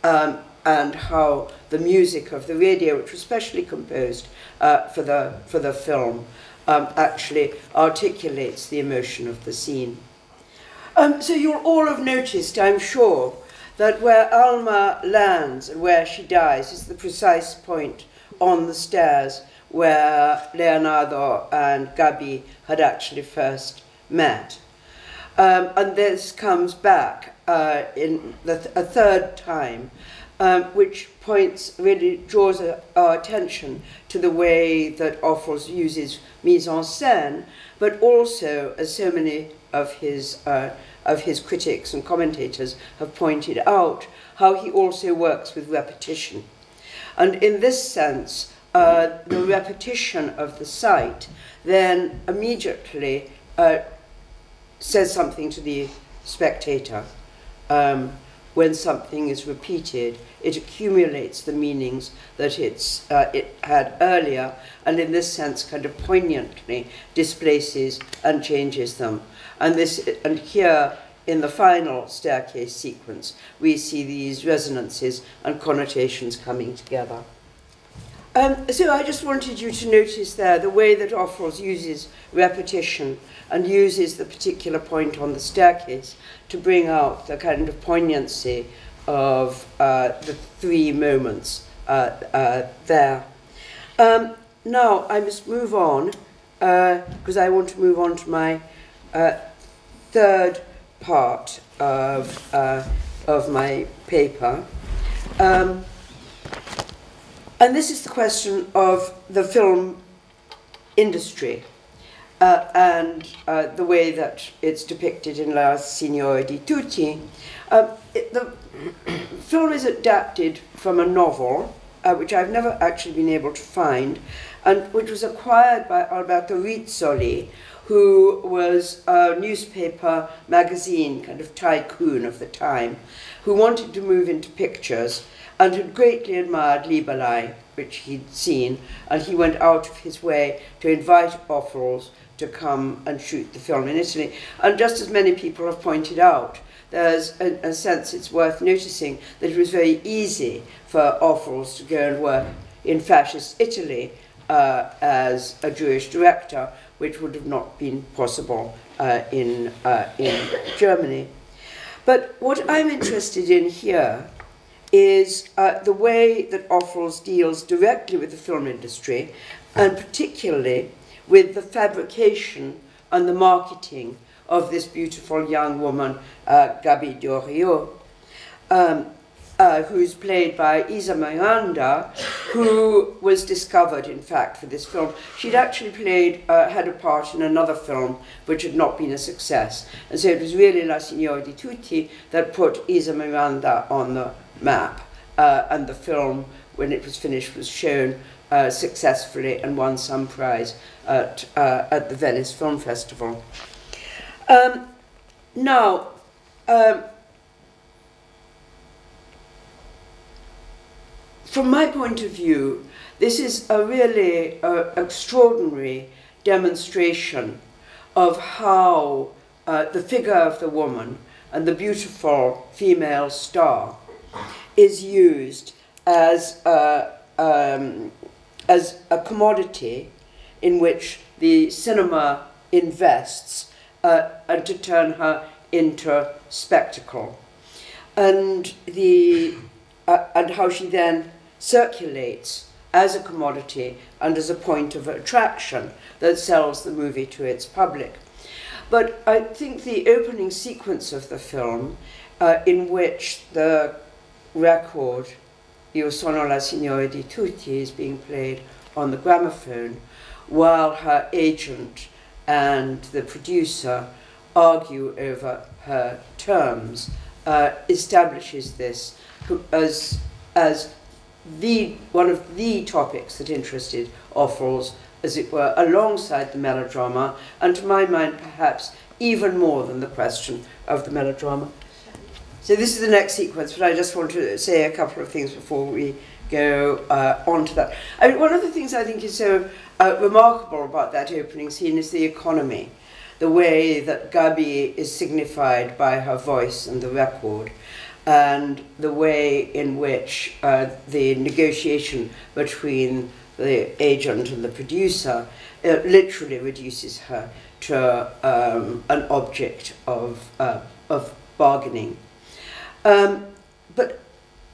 um, and how the music of the radio, which was specially composed uh, for, the, for the film, um, actually articulates the emotion of the scene. Um, so you'll all have noticed, I'm sure, that where Alma lands and where she dies is the precise point on the stairs where Leonardo and Gabi had actually first met. Um, and this comes back uh, in th a third time, um, which points, really draws a, our attention to the way that Ophuls uses mise en scène, but also, as so many of his, uh, of his critics and commentators have pointed out, how he also works with repetition. And in this sense, uh, the repetition of the sight then immediately uh, says something to the spectator. Um, when something is repeated, it accumulates the meanings that it's, uh, it had earlier, and in this sense, kind of poignantly displaces and changes them. And, this, and here, in the final staircase sequence, we see these resonances and connotations coming together. Um, so I just wanted you to notice there the way that Ophuls uses repetition and uses the particular point on the staircase to bring out the kind of poignancy of uh, the three moments uh, uh, there. Um, now I must move on because uh, I want to move on to my third part of, of my paper. Um, and this is the question of the film industry uh, and uh, the way that it's depicted in La Signora di Tutti. Uh, it, the film is adapted from a novel, uh, which I've never actually been able to find, and which was acquired by Alberto Rizzoli, who was a newspaper magazine kind of tycoon of the time, who wanted to move into pictures and had greatly admired Liebelei, which he'd seen, and he went out of his way to invite Ophuls to come and shoot the film in Italy. And just as many people have pointed out, there's a, a sense it's worth noticing that it was very easy for Ophuls to go and work in fascist Italy uh, as a Jewish director, which would have not been possible uh, in, uh, in Germany. But what I'm interested in here is uh, the way that Ophuls deals directly with the film industry, and particularly with the fabrication and the marketing of this beautiful young woman, uh, Gabi Doriot. Um, uh, who's played by Isa Miranda, who was discovered, in fact, for this film. She'd actually played, uh, had a part in another film which had not been a success. And so it was really La Signora di Tutti that put Isa Miranda on the map. Uh, and the film, when it was finished, was shown uh, successfully and won some prize at, uh, at the Venice Film Festival. Um, now, um, from my point of view, this is a really uh, extraordinary demonstration of how uh, the figure of the woman and the beautiful female star is used as a, um, as a commodity in which the cinema invests uh, and to turn her into spectacle. And, the, uh, and how she then circulates as a commodity and as a point of attraction that sells the movie to its public. But I think the opening sequence of the film, uh, in which the record Io sono la signora di tutti is being played on the gramophone, while her agent and the producer argue over her terms, uh, establishes this as, as the, one of the topics that interested Ophuls, as it were, alongside the melodrama, and to my mind, perhaps even more than the question of the melodrama. So this is the next sequence, but I just want to say a couple of things before we go uh, on to that. I mean, one of the things I think is so uh, remarkable about that opening scene is the economy, the way that Gabi is signified by her voice and the record, and the way in which uh, the negotiation between the agent and the producer uh, literally reduces her to um, an object of, uh, of bargaining. Um, but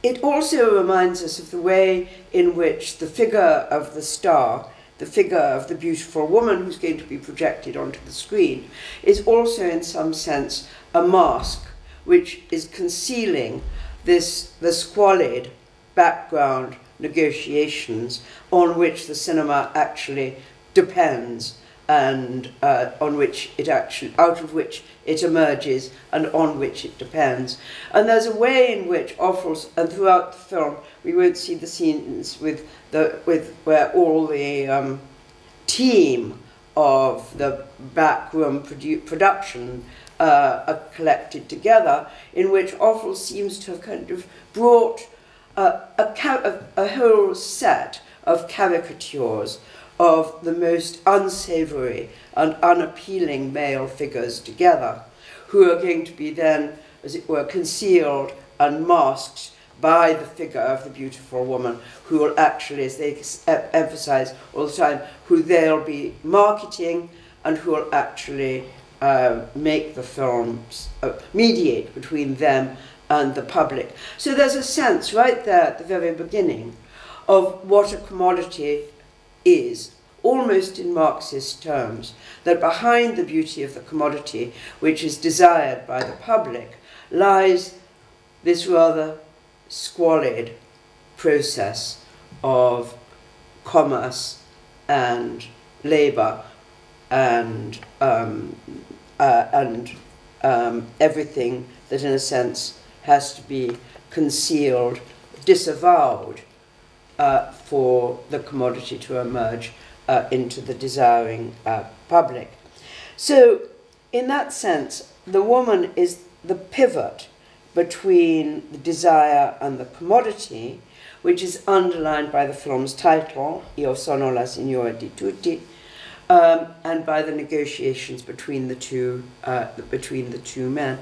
it also reminds us of the way in which the figure of the star, the figure of the beautiful woman who's going to be projected onto the screen, is also in some sense a mask which is concealing this the squalid background negotiations on which the cinema actually depends and uh, on which it actually out of which it emerges and on which it depends. And there's a way in which Ophuls and throughout the film we won't see the scenes with the with where all the um, team of the backroom produ production uh, are collected together, in which Ophuls seems to have kind of brought a, a, a whole set of caricatures of the most unsavory and unappealing male figures together, who are going to be then, as it were, concealed and masked by the figure of the beautiful woman, who will actually, as they emphasize all the time, who they'll be marketing and who will actually uh, make the films, uh, mediate between them and the public. So there's a sense right there at the very beginning of what a commodity is, almost in Marxist terms, that behind the beauty of the commodity, which is desired by the public, lies this rather squalid process of commerce and labour and um, uh, and um, everything that, in a sense, has to be concealed, disavowed uh, for the commodity to emerge uh, into the desiring uh, public. So, in that sense, the woman is the pivot between the desire and the commodity, which is underlined by the film's title, Io sono la signora di tutti, um, and by the negotiations between the two uh, between the two men,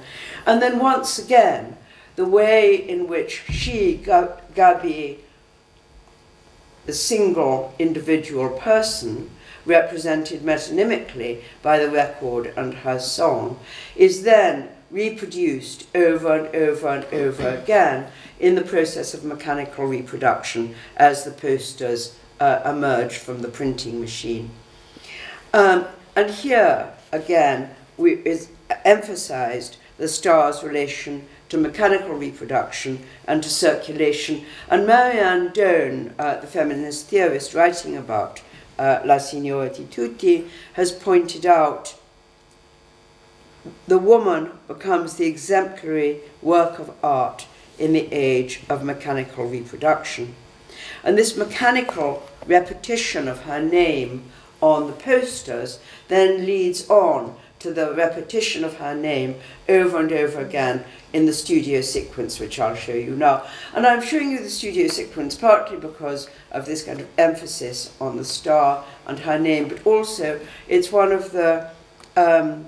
and then once again, the way in which she, Gabi, the single individual person, represented metonymically by the record and her song, is then reproduced over and over and over again in the process of mechanical reproduction as the posters uh, emerge from the printing machine. Um, and here, again, we, is emphasized the star's relation to mechanical reproduction and to circulation. And Mary Ann Doane, uh, the feminist theorist writing about uh, La Signora di Tutti, has pointed out the woman becomes the exemplary work of art in the age of mechanical reproduction. And this mechanical repetition of her name on the posters then leads on to the repetition of her name over and over again in the studio sequence, which I'll show you now. And I'm showing you the studio sequence partly because of this kind of emphasis on the star and her name, but also it's one of the um,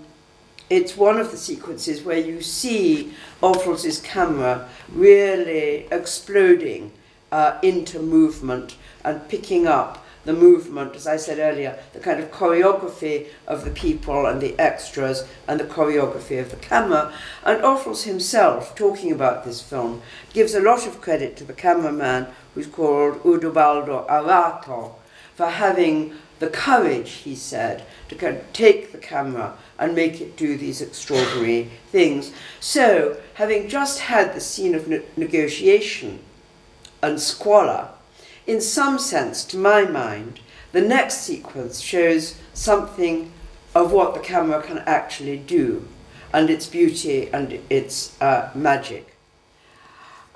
it's one of the sequences where you see Ophuls's camera really exploding uh, into movement and picking up the movement, as I said earlier, the kind of choreography of the people and the extras and the choreography of the camera. And Ophuls himself, talking about this film, gives a lot of credit to the cameraman who's called Udobaldo Arato for having the courage, he said, to kind of take the camera and make it do these extraordinary things. So, having just had the scene of ne negotiation and squalor, in some sense, to my mind, the next sequence shows something of what the camera can actually do and its beauty and its uh, magic.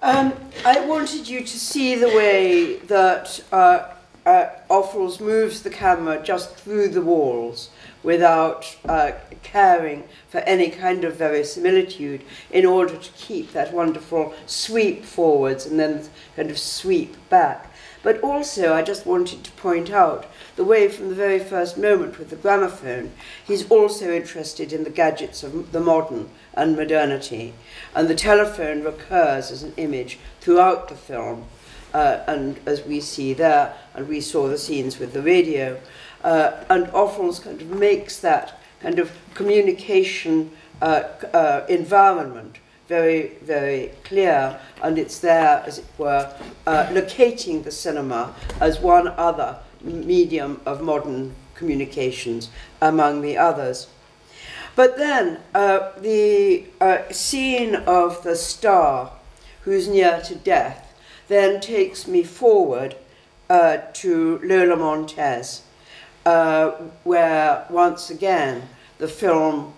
Um, I wanted you to see the way that uh, uh, Ophuls moves the camera just through the walls without uh, caring for any kind of verisimilitude in order to keep that wonderful sweep forwards and then kind of sweep back. But also, I just wanted to point out the way from the very first moment with the gramophone, he's also interested in the gadgets of the modern and modernity. And the telephone recurs as an image throughout the film. Uh, and as we see there, and we saw the scenes with the radio, uh, and Ophuls kind of makes that kind of communication uh, uh, environment very, very clear, and it's there, as it were, uh, locating the cinema as one other medium of modern communications among the others. But then uh, the uh, scene of the star who's near to death then takes me forward uh, to Lola Montez, uh, where once again the film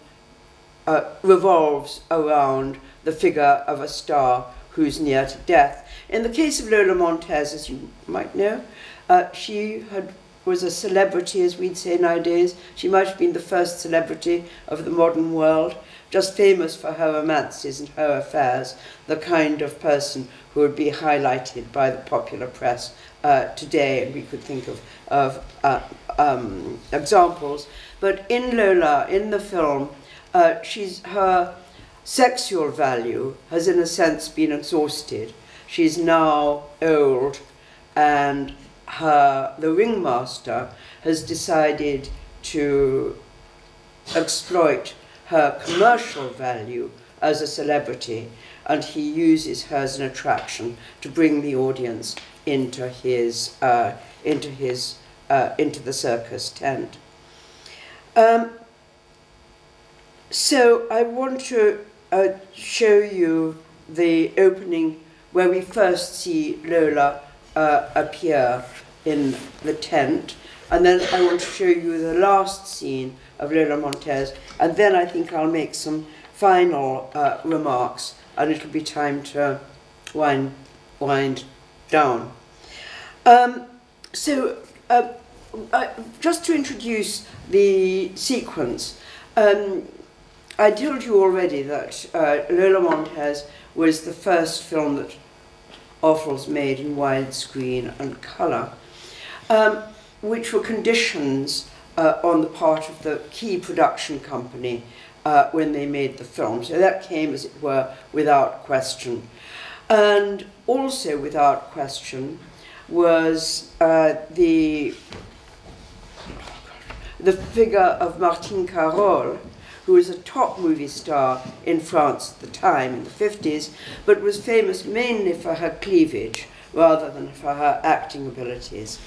uh, revolves around the figure of a star who's near to death. In the case of Lola Montez, as you might know, uh, she had, was a celebrity, as we'd say nowadays. She might have been the first celebrity of the modern world, just famous for her romances and her affairs, the kind of person who would be highlighted by the popular press uh, today, and we could think of, of uh, um, examples. But in Lola, in the film, uh, she's her sexual value has in a sense been exhausted. She's now old and her the ringmaster has decided to exploit her commercial value as a celebrity and he uses her as an attraction to bring the audience into his uh, into his uh, into the circus tent. Um, so I want to uh, show you the opening where we first see Lola uh, appear in the tent. And then I want to show you the last scene of Lola Montez. And then I think I'll make some final uh, remarks and it'll be time to wind, wind down. Um, so uh, just to introduce the sequence, um, I told you already that uh, Lola Montez was the first film that Ophuls made in widescreen and colour, um, which were conditions uh, on the part of the key production company uh, when they made the film. So that came, as it were, without question. And also without question was uh, the, the figure of Martine Carol, who was a top movie star in France at the time, in the 50s, but was famous mainly for her cleavage rather than for her acting abilities.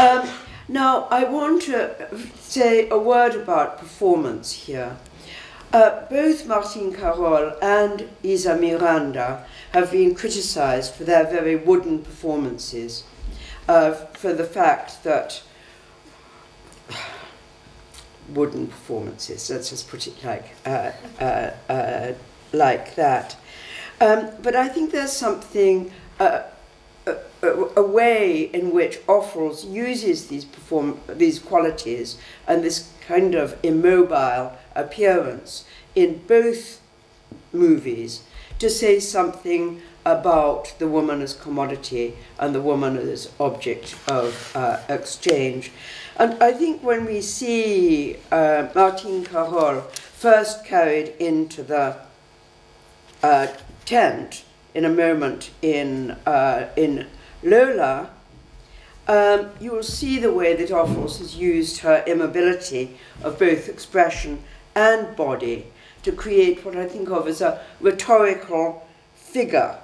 Um, now, I want to say a word about performance here. Uh, both Martine Carol and Isa Miranda have been criticized for their very wooden performances, uh, for the fact that wooden performances, let's just put it like, uh, uh, uh like that. Um, but I think there's something, uh, a, a, way in which Ophuls uses these, perform these qualities and this kind of immobile appearance in both movies to say something about the woman as commodity and the woman as object of uh, exchange. And I think when we see uh, Martine Carol first carried into the uh, tent in a moment in, uh, in Lola, um, you will see the way that Ophuls has used her immobility of both expression and body to create what I think of as a rhetorical figure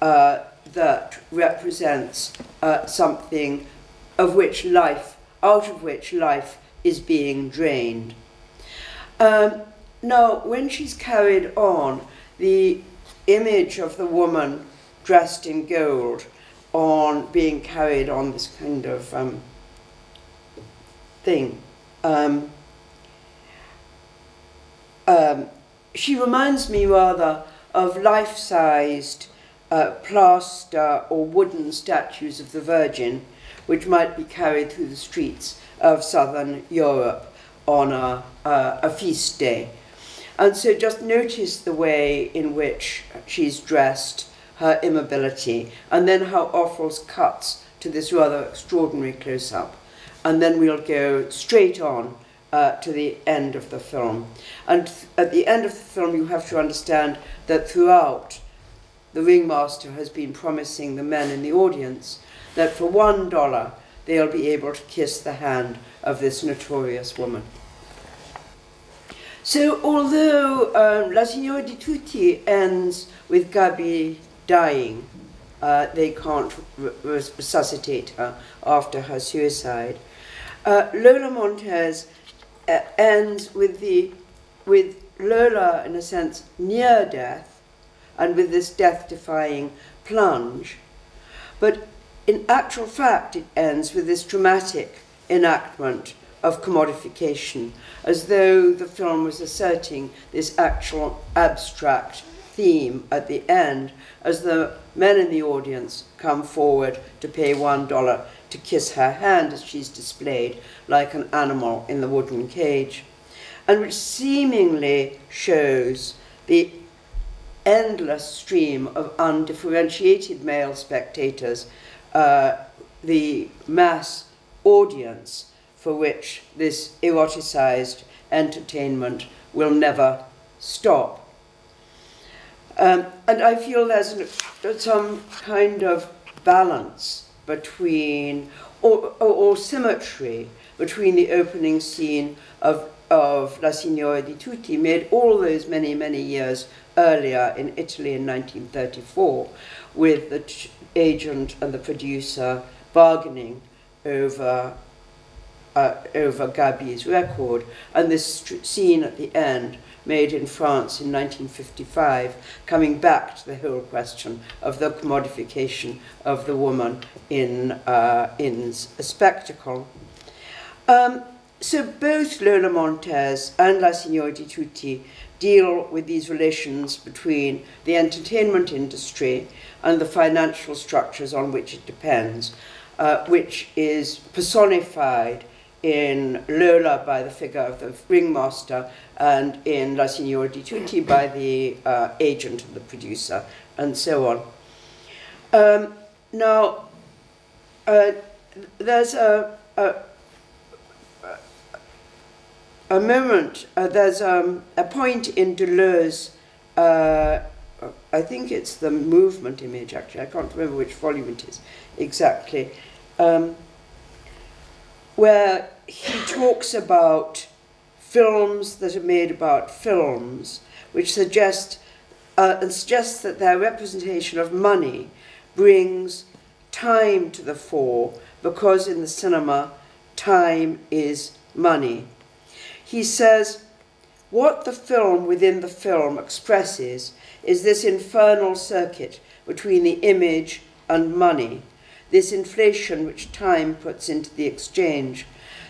uh, that represents uh, something of which life, out of which life is being drained. Um, now, when she's carried on, the image of the woman dressed in gold on being carried on this kind of um, thing. Um, um, she reminds me rather of life-sized uh, plaster or wooden statues of the Virgin, which might be carried through the streets of southern Europe on a, uh, a feast day. And so just notice the way in which she's dressed, her immobility, and then how Ophuls cuts to this rather extraordinary close-up. And then we'll go straight on uh, to the end of the film. And at the end of the film, you have to understand that throughout, the ringmaster has been promising the men in the audience that for one dollar, they'll be able to kiss the hand of this notorious woman. So, although uh, La Signora di Tutti ends with Gabi dying, uh, they can't resuscitate her after her suicide. Uh, Lola Montez uh, ends with the with Lola, in a sense, near death, and with this death-defying plunge. But in actual fact, it ends with this dramatic enactment of commodification, as though the film was asserting this actual abstract theme at the end, as the men in the audience come forward to pay one dollar to kiss her hand as she's displayed like an animal in the wooden cage, and which seemingly shows the endless stream of undifferentiated male spectators, uh, the mass audience for which this eroticized entertainment will never stop. Um, and I feel there's an, some kind of balance between, or, or, or, symmetry between the opening scene of, of La Signora di Tutti, made all those many, many years earlier in Italy in 1934, with the agent and the producer bargaining over uh, over Gabi's record, and this scene at the end, made in France in 1955, coming back to the whole question of the commodification of the woman in, uh, in a spectacle. Um, so both Lola Montez and La Signora di Tutti deal with these relations between the entertainment industry and the financial structures on which it depends, uh, which is personified in Lola by the figure of the ringmaster, and in La Signora di Tutti by the uh, agent of the producer, and so on. Um, now, uh, there's a, a, a moment, uh, there's um, a point in Deleuze, uh, I think it's the movement image actually, I can't remember which volume it is exactly, um, where he talks about films that are made about films, which suggest uh, and suggests that their representation of money brings time to the fore because in the cinema time is money. He says, what the film within the film expresses is this infernal circuit between the image and money, this inflation which time puts into the exchange.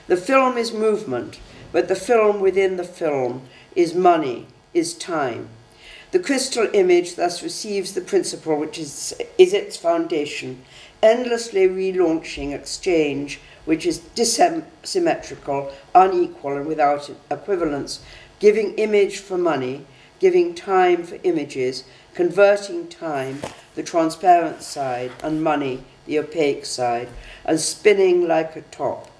The film is movement, but the film within the film is money, is time. The crystal image thus receives the principle which is, is its foundation, endlessly relaunching exchange which is dissymmetrical, unequal, and without equivalence, giving image for money, giving time for images, converting time, the transparent side, and money, the opaque side, and spinning like a top.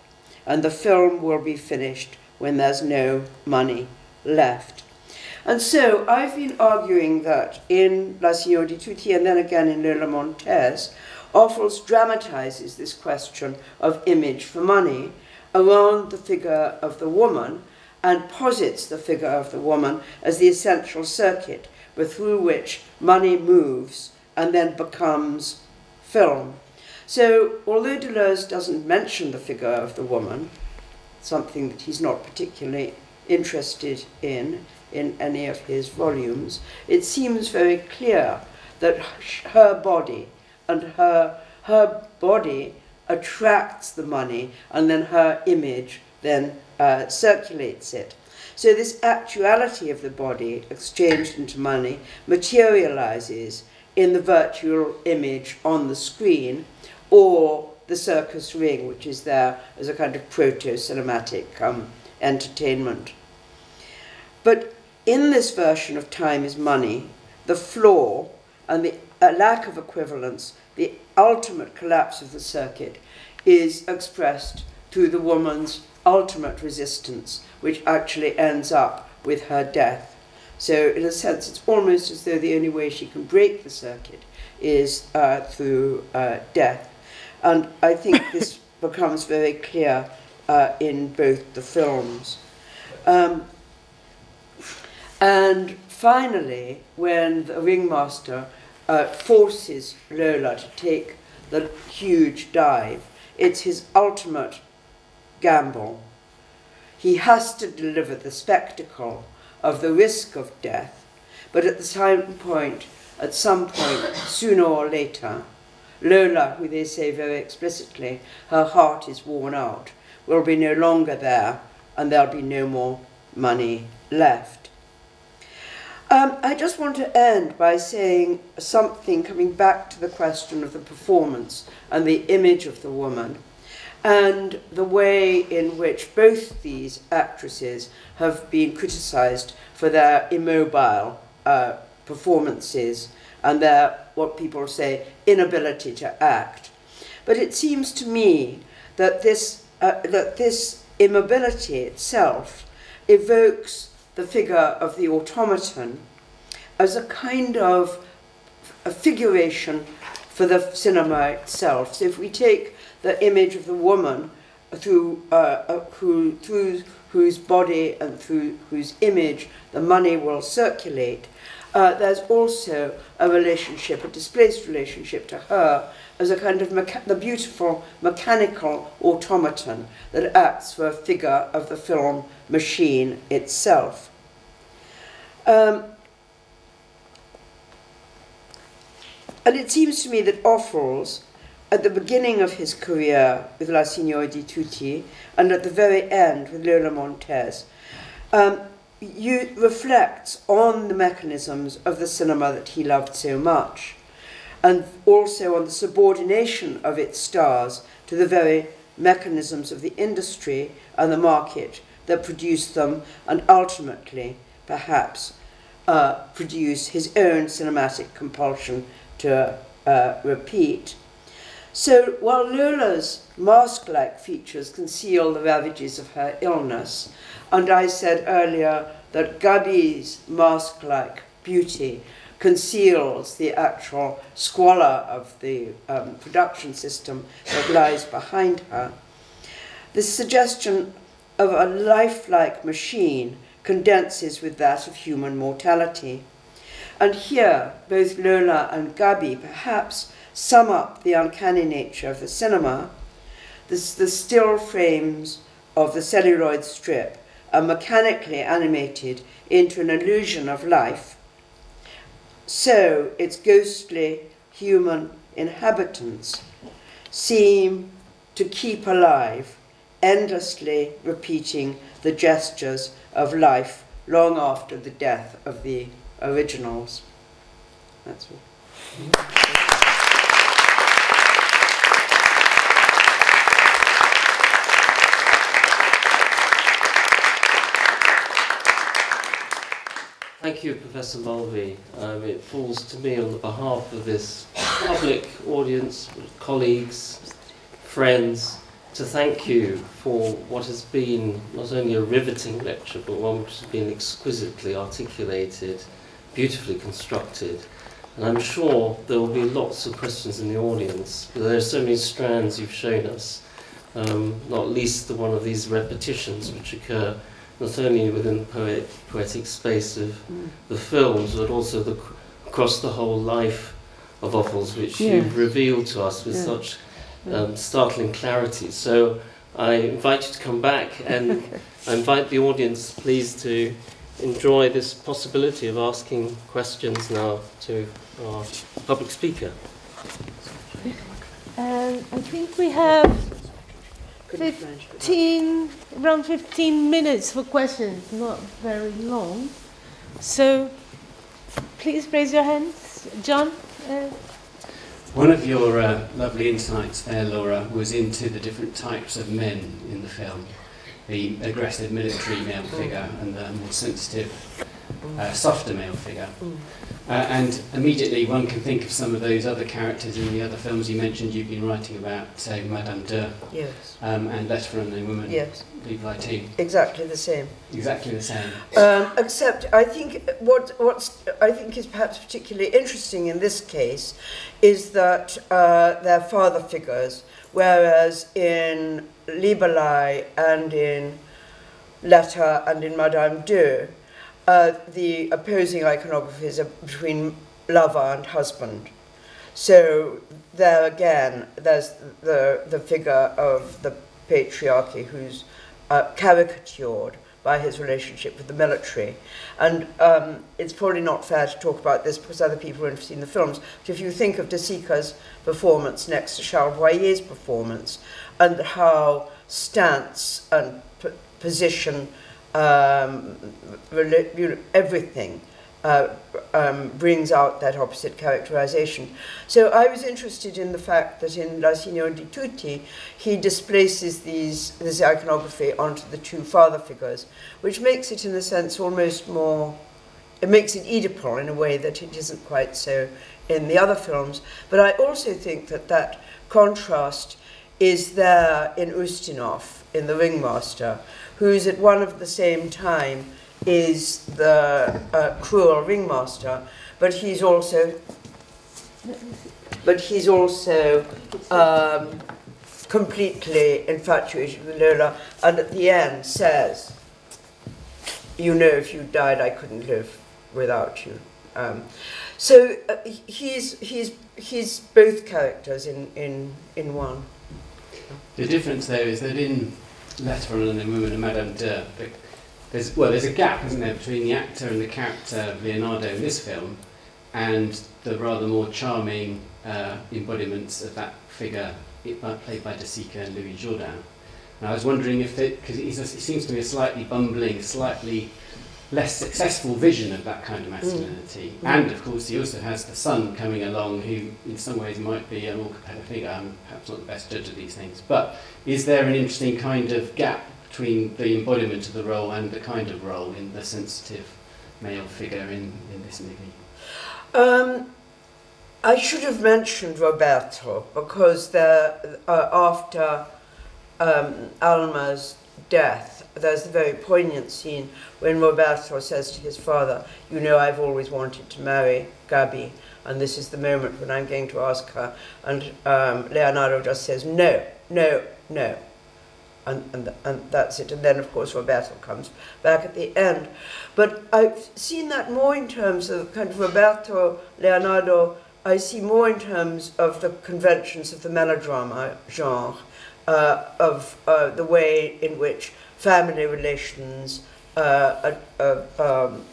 And the film will be finished when there's no money left. And so I've been arguing that in La Signora di Tutti and then again in Lola Montez, Ophuls dramatizes this question of image for money around the figure of the woman and posits the figure of the woman as the essential circuit through which money moves and then becomes film. So, although Deleuze doesn't mention the figure of the woman, something that he's not particularly interested in in any of his volumes, it seems very clear that her body and her, her body attracts the money and then her image then uh, circulates it. So this actuality of the body exchanged into money materializes in the virtual image on the screen or the circus ring, which is there as a kind of proto-cinematic um, entertainment. But in this version of Time is Money, the flaw and the uh, lack of equivalence, the ultimate collapse of the circuit, is expressed through the woman's ultimate resistance, which actually ends up with her death. So, in a sense, it's almost as though the only way she can break the circuit is uh, through uh, death. And I think this becomes very clear uh, in both the films. Um, and finally, when the ringmaster uh, forces Lola to take the huge dive, it's his ultimate gamble. He has to deliver the spectacle of the risk of death, but at the same point, at some point, sooner or later, Lola, who they say very explicitly, her heart is worn out, will be no longer there, and there'll be no more money left. Um, I just want to end by saying something coming back to the question of the performance and the image of the woman and the way in which both these actresses have been criticized for their immobile uh, performances and their, what people say, inability to act. But it seems to me that this, uh, that this immobility itself evokes the figure of the automaton as a kind of a figuration for the cinema itself. So if we take the image of the woman through, uh, uh, who, through whose body and through whose image the money will circulate, uh, there's also a relationship, a displaced relationship to her as a kind of the beautiful mechanical automaton that acts for a figure of the film machine itself. Um, and it seems to me that Ophuls at the beginning of his career with La Signora di Tutti and at the very end with Lola Montez, um, you reflects on the mechanisms of the cinema that he loved so much and also on the subordination of its stars to the very mechanisms of the industry and the market that produced them and ultimately, perhaps, uh, produce his own cinematic compulsion to uh, repeat. So while Lola's mask-like features conceal the ravages of her illness, and I said earlier that Gabi's mask-like beauty conceals the actual squalor of the um, production system that lies behind her, the suggestion of a lifelike machine condenses with that of human mortality. And here, both Lola and Gabi perhaps sum up the uncanny nature of the cinema, the, the still frames of the celluloid strip are mechanically animated into an illusion of life, so its ghostly human inhabitants seem to keep alive, endlessly repeating the gestures of life long after the death of the originals. That's all. Thank you, Professor Mulvey. Um, it falls to me on the behalf of this public audience, colleagues, friends, to thank you for what has been not only a riveting lecture, but one which has been exquisitely articulated, beautifully constructed. And I'm sure there will be lots of questions in the audience. There are so many strands you've shown us, um, not least the one of these repetitions which occur not only within the poet, poetic space of mm. the films, but also the, across the whole life of Ophuls, which you've revealed to us with such um, startling clarity. So I invite you to come back and I invite the audience, please, to enjoy this possibility of asking questions now to our public speaker. Um, I think we have 15, around 15 minutes for questions, not very long. So please raise your hands. John? Uh, One of your uh, lovely insights there, Laura, was into the different types of men in the film. The aggressive military male figure and the more sensitive, uh, softer male figure. Mm. Uh, and immediately one can think of some of those other characters in the other films you mentioned you've been writing about, say Madame de, yes. um, and Letter from a Woman, yes. Exactly the same. Exactly the same. Um, except I think what what's I think is perhaps particularly interesting in this case is that uh, they're father figures, whereas in Liebelei and in Letter and in Madame de, uh, the opposing iconographies are between lover and husband. So there again, there's the, the figure of the patriarchy who's uh, caricatured by his relationship with the military. And um, it's probably not fair to talk about this because other people haven't seen the films, but if you think of De Sica's performance next to Charles Boyer's performance and how stance and position, um, everything uh, um, brings out that opposite characterization. So I was interested in the fact that in La di Tutti, he displaces these, this iconography onto the two father figures, which makes it, in a sense, almost more, it makes it Oedipal in a way that it isn't quite so in the other films. But I also think that that contrast is there in Ustinov, in The Ringmaster, who's at one of the same time is the uh, cruel ringmaster, but he's also, but he's also um, completely infatuated with Lola, and at the end says, "You know, if you died, I couldn't live without you." Um, so uh, he's he's he's both characters in in in one. The difference there is that in Letter on a Woman and Madame de, there's, well, there's a gap, isn't there, between the actor and the character Leonardo in this film and the rather more charming uh, embodiments of that figure played by De Sica and Louis Jourdan. And I was wondering if it, because he seems to be a slightly bumbling, slightly less successful vision of that kind of masculinity. Mm. And of course, he also has the son coming along, who in some ways might be a more competitive figure. I'm perhaps not the best judge of these things, but is there an interesting kind of gap between the embodiment of the role and the kind of role in the sensitive male figure in, in this movie? Um, I should have mentioned Roberto because uh, after um, Alma's death, there's a very poignant scene when Roberto says to his father, You know, I've always wanted to marry Gabi, and this is the moment when I'm going to ask her. And um, Leonardo just says, No, no, no. And, and, and that's it. And then, of course, Roberto comes back at the end. But I've seen that more in terms of kind of Roberto, Leonardo, I see more in terms of the conventions of the melodrama genre, uh, of uh, the way in which family relations, uh, um,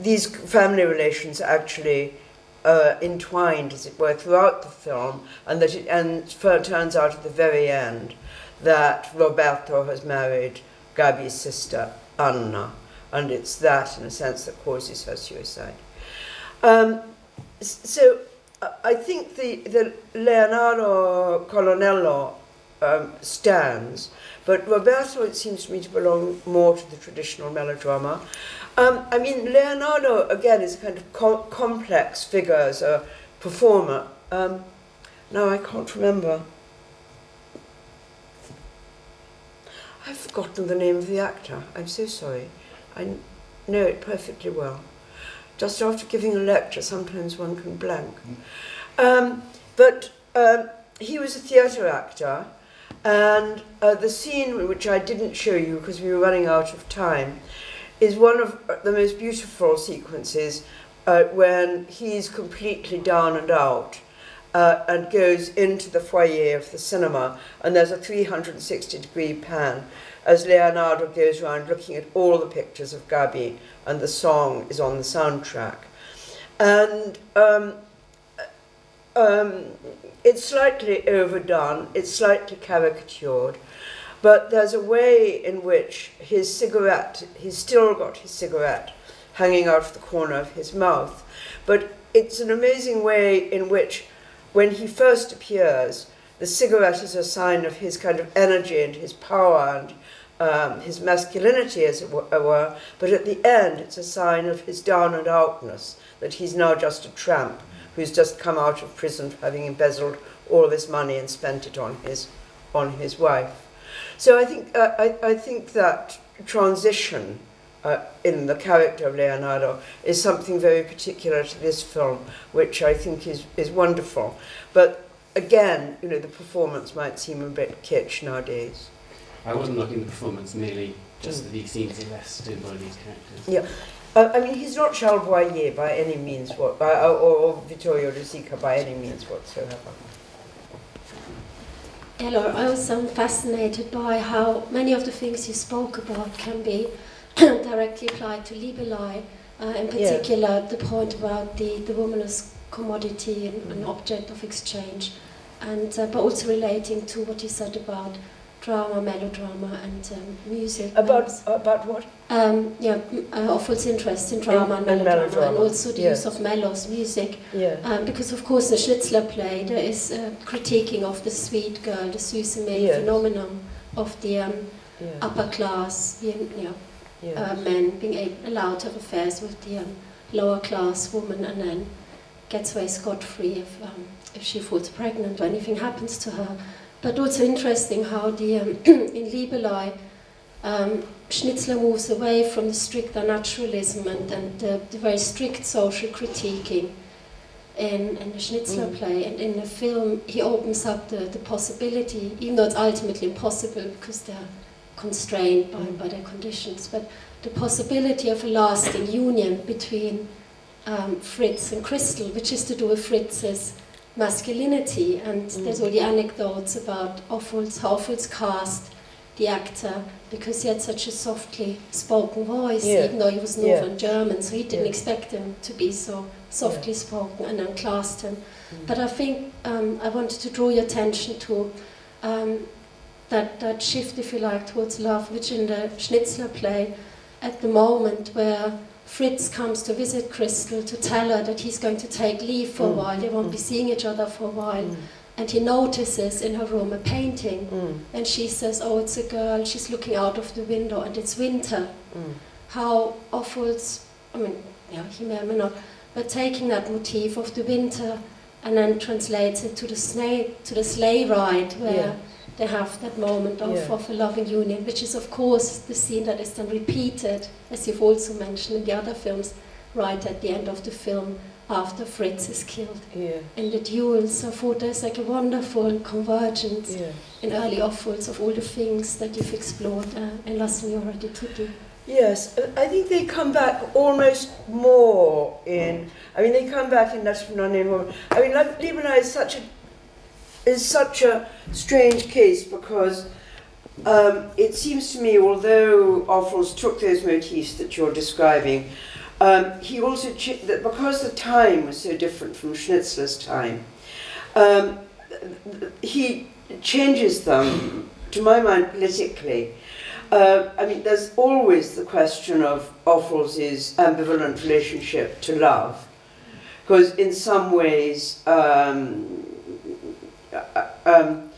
these family relations actually uh, entwined, as it were, throughout the film, and that it it turns out at the very end that Roberto has married Gabi's sister Anna, and it's that, in a sense, that causes her suicide. Um, so I think the, the Leonardo Colonnello um, stands, but Roberto, it seems to me, to belong more to the traditional melodrama. Um, I mean, Leonardo, again, is a kind of co complex figure as a performer. Um, now I can't remember. I've forgotten the name of the actor. I'm so sorry. I know it perfectly well. Just after giving a lecture, sometimes one can blank. Um, but um, he was a theatre actor, and uh, the scene which I didn't show you because we were running out of time is one of the most beautiful sequences uh, when he's completely down and out uh, and goes into the foyer of the cinema, and there's a 360 degree pan as Leonardo goes around looking at all the pictures of Gabi, and the song is on the soundtrack. And um, um, it's slightly overdone, it's slightly caricatured, but there's a way in which his cigarette, he's still got his cigarette hanging out of the corner of his mouth, but it's an amazing way in which, when he first appears, the cigarette is a sign of his kind of energy and his power and um, his masculinity, as it were, but at the end it's a sign of his down and outness, that he's now just a tramp who's just come out of prison having embezzled all this money and spent it on his, on his wife. So I think, uh, I, I think that transition uh, in the character of Leonardo is something very particular to this film, which I think is, is wonderful. But again, you know, the performance might seem a bit kitsch nowadays. I wasn't looking at the performance, merely just that these scenes are less to embody these characters. Yeah. Uh, I mean, he's not Charles Boyer by any means, what, uh, or, or Vittorio De Sica by any means whatsoever. Hello, I was um, fascinated by how many of the things you spoke about can be directly applied to Liebelei, uh, in particular yeah. the point about the, the woman as commodity and mm. an object of exchange, and uh, but also relating to what you said about drama, melodrama, and um, music. About about what? Um, yeah, uh, Ophuls interest in drama in, and, melodrama, and, and also the yes. use of melos, music. Yeah. Um, because of course the Schnitzler play there is uh, critiquing of the sweet girl, the Süße yes. phenomenon of the um, yeah. upper class, you know, yes. uh, men being allowed to have affairs with the um, lower class woman, and then gets away scot free if um, if she falls pregnant or anything happens to her. But also interesting how the um, in Liebelei, um, Schnitzler moves away from the stricter naturalism and, and the, the very strict social critiquing in, in the Schnitzler mm. play. And in the film, he opens up the, the possibility, even though it's ultimately impossible because they're constrained by, mm. by their conditions, but the possibility of a lasting union between um, Fritz and Christel, which is to do with Fritz's masculinity. And mm. there's all the anecdotes about Ophuls, how Ophuls cast the actor because he had such a softly spoken voice, yeah. even though he was Northern yeah. German, so he didn't yeah. expect him to be so softly spoken and unclassed him. Mm. But I think um, I wanted to draw your attention to um, that, that shift, if you like, towards love, which in the Schnitzler play, at the moment where Fritz comes to visit Christel to tell her that he's going to take leave for mm. a while. They won't mm. be seeing each other for a while. Mm. And he notices in her room a painting. Mm. And she says, Oh, it's a girl. She's looking out of the window and it's winter. Mm. How awful I mean, yeah, he may or may not, but taking that motif of the winter and then translates it to the, sleigh, to the sleigh ride where. Yeah they have that moment of, yeah. of a loving union, which is, of course, the scene that is then repeated, as you've also mentioned in the other films, right at the end of the film after Fritz is killed. Yeah. In the duels so forth, there's like a wonderful convergence yeah. in early Ophuls of all the things that you've explored uh, in La Signora di Tutti. Yes, I think they come back almost more in. I mean, they come back in an Unnamed Woman. I mean, Liebelei is such a is such a strange case because um, it seems to me, although Ophuls took those motifs that you're describing, um, he also that because the time was so different from Schnitzler's time, um, he changes them, to my mind, politically. Uh, I mean, there's always the question of Ophuls' ambivalent relationship to love, because in some ways, uh, um,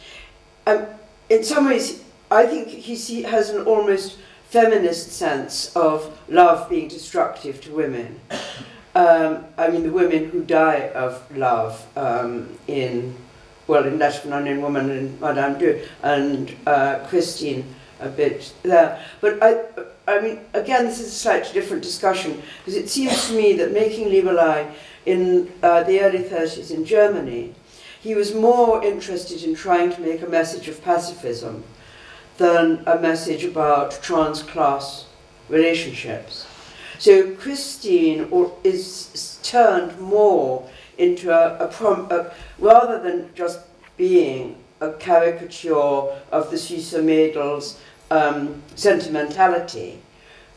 um, in some ways, I think he has an almost feminist sense of love being destructive to women. Um, I mean, the women who die of love um, in, well, in from an Unknown Woman and Madame de, and uh, Christine a bit there. But I, I mean, again, this is a slightly different discussion, because it seems to me that making Liebelei in uh, the early 30s in Germany, he was more interested in trying to make a message of pacifism than a message about trans-class relationships. So Christine is turned more into a, a, prom, a, rather than just being a caricature of the Süsse Mädels' um, sentimentality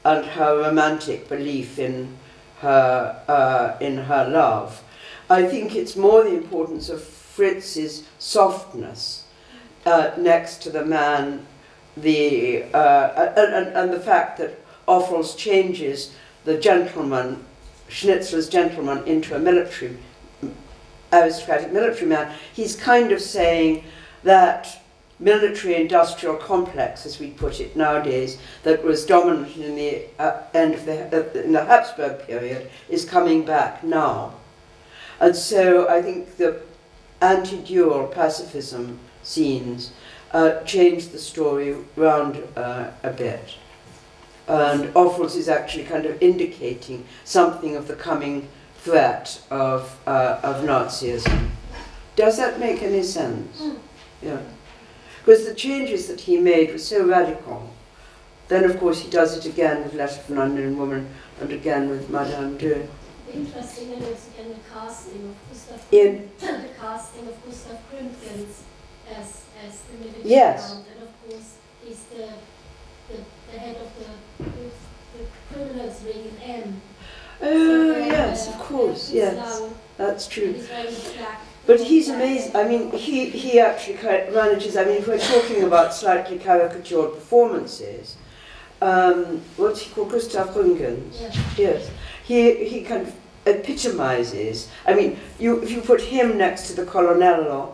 and her romantic belief in her uh, in her love. I think it's more the importance of Fritz's softness uh, next to the man, the uh, and, and, the fact that Ophuls changes the gentleman, Schnitzler's gentleman, into a military, aristocratic military man, he's kind of saying that military industrial complex, as we put it nowadays, that was dominant in the uh, end of the, uh, in the Habsburg period, is coming back now. And so I think the anti-duel pacifism scenes uh, changed the story round uh, a bit and Ophuls is actually kind of indicating something of the coming threat of, uh, of Nazism. Does that make any sense? Mm. Yeah. Because the changes that he made were so radical. Then, of course, he does it again with Letter from an Unknown Woman and again with Madame de. Interesting again the casting of Gustav In the casting of Gustav Gründgens as, as the military yes. and of course he's the the, the head of the, the, the criminals ring in M. Oh, so yes, of course, yes. That's true. But he's amazing. I mean, he, he actually manages, I mean, if we're talking about slightly caricatured performances, um, what's he called? Gustav Gründgens. Yeah. Yes. He, he kind of epitomizes, I mean, you, if you put him next to the Colonnello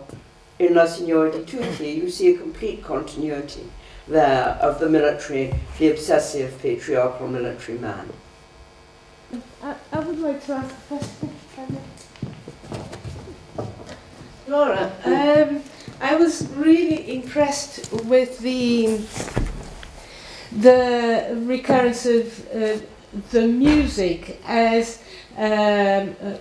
in La Signora di Tutti, you see a complete continuity there of the military, the obsessive patriarchal military man. I, I would like to ask a question. Laura, um, I was really impressed with the the recurrence of uh, the music as um, uh,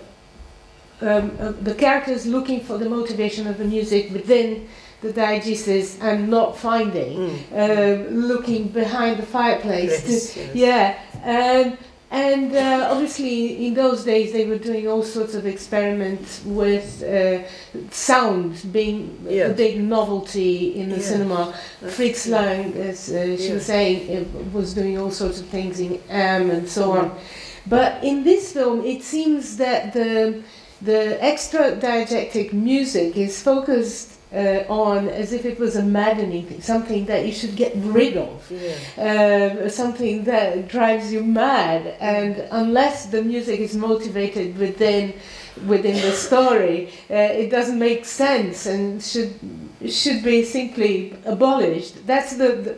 um, uh, the characters looking for the motivation of the music within the diegesis and not finding, mm. uh, looking behind the fireplace. Yes, to, yes. Yeah. Um, and uh, obviously, in those days, they were doing all sorts of experiments with uh, sound being a big novelty in the cinema. That's Fritz. Lang, as uh, she was saying, was doing all sorts of things in M and so on. But in this film, it seems that the the extra diegetic music is focused uh, on as if it was a maddening thing, something that you should get rid of, Yeah. um, something that drives you mad. And unless the music is motivated within within the story, uh, it doesn't make sense and should should be simply abolished. That's the, the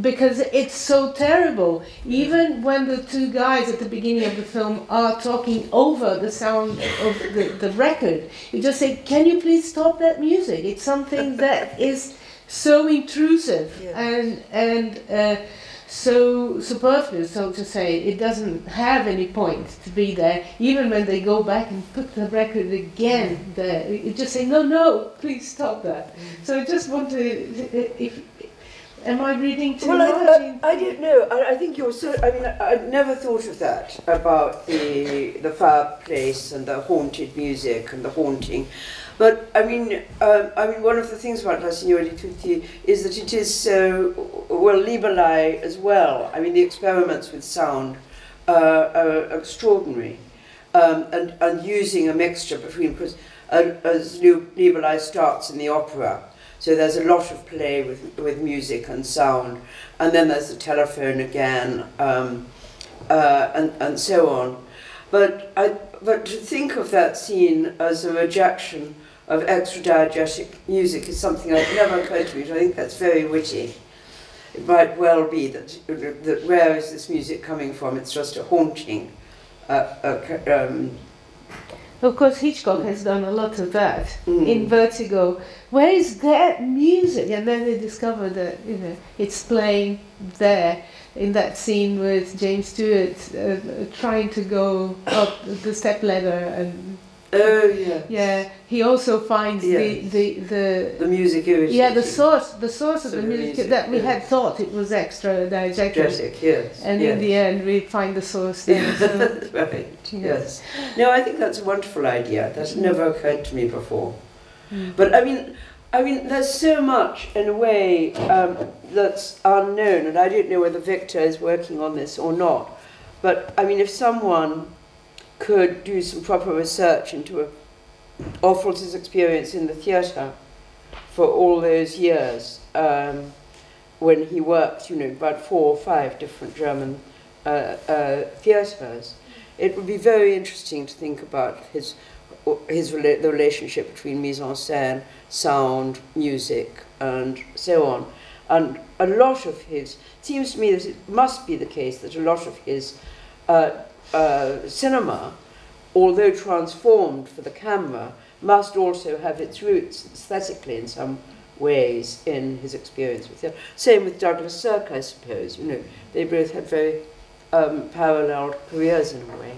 because it's so terrible. Even when the two guys at the beginning of the film are talking over the sound of the, the record, you just say, Can you please stop that music? It's something that is so intrusive Yeah. and, and uh, so superfluous, so to say. It doesn't have any point to be there. Even when they go back and put the record again there, you just say, No, no, please stop that. So I just want to, if, Am I reading too well, much? I, I, I don't know. I, I think you're so. I mean, I, I'd never thought of that about the the fireplace and the haunted music and the haunting. But I mean, um, I mean, one of the things about La Signora di Tutti is that it is so well Liebelei as well. I mean, the experiments with sound uh, are extraordinary, um, and and using a mixture between uh, as Liebelei starts in the opera so there's a lot of play with, with music and sound. And then there's the telephone again, um, uh, and, and so on. But, I, but to think of that scene as a rejection of extra-diegetic music is something that never occurred to me. I think that's very witty. It might well be that, that where is this music coming from? It's just a haunting uh, um, of course, Hitchcock has done a lot of that mm. in Vertigo. Where is that music? And then they discover that you know it's playing there in that scene with James Stewart uh, trying to go up the step ladder and Oh yeah. Yeah. He also finds yeah. the, the the the music originating. Yeah, the source the source of the music, music, that we yeah. had thought it was extra diegetic. Diegetic, yes. And yes. in the end we find the source there. So, right. Yes. No, I think that's a wonderful idea. That's never occurred to me before. Mm. But I mean I mean, there's so much in a way um, that's unknown, and I don't know whether Victor is working on this or not. But I mean, if someone could do some proper research into Ophuls's experience in the theatre for all those years um, when he worked, you know, about four or five different German uh, uh, theatres. It would be very interesting to think about his, his rela the relationship between mise en scène, sound, music, and so on. And a lot of his, seems to me that it must be the case that a lot of his uh, uh, cinema, although transformed for the camera, must also have its roots aesthetically in some ways in his experience with theatre. Same with Douglas Sirk, I suppose. You know, they both had very um, parallel careers in a way.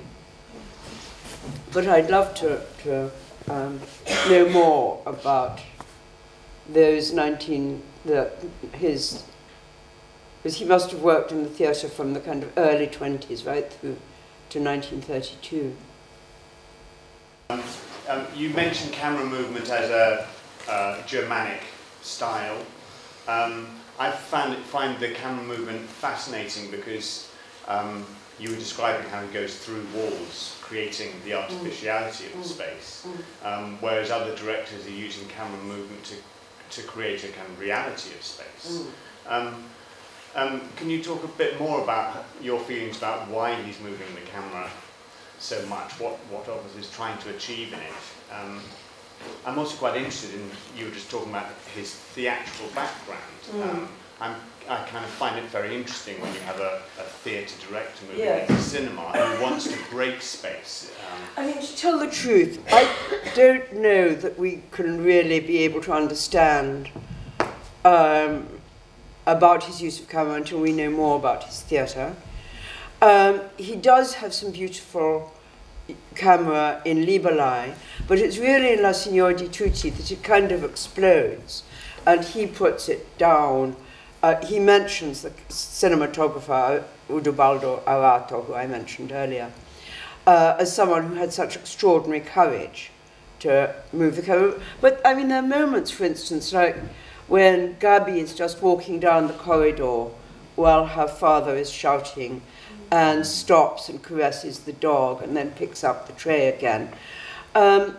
But I'd love to, to um, know more about those 19, the, his, because he must have worked in the theatre from the kind of early 20s right through to 1932. Um, um, you mentioned camera movement as a uh, Germanic style. Um, I found it, find the camera movement fascinating because um, you were describing how it goes through walls, creating the artificiality mm. of the mm. space, mm. Um, whereas other directors are using camera movement to, to create a kind of reality of space. Mm. Um, can you talk a bit more about your feelings about why he's moving the camera so much, what, what Ophuls is trying to achieve in it? Um, I'm also quite interested in, you were just talking about his theatrical background. Mm. Um, I'm, I kind of find it very interesting when you have a, a theatre director moving yes. into cinema who wants to break space. Um, I mean, to tell the truth, I don't know that we can really be able to understand um, about his use of camera until we know more about his theatre. Um, he does have some beautiful camera in Liebelei, but it's really in La Signora di Tutti that it kind of explodes, and he puts it down. Uh, he mentions the cinematographer Ubaldo Arata, who I mentioned earlier, uh, as someone who had such extraordinary courage to move the camera. But I mean, there are moments, for instance, like when Gabi is just walking down the corridor while her father is shouting and stops and caresses the dog and then picks up the tray again. Um,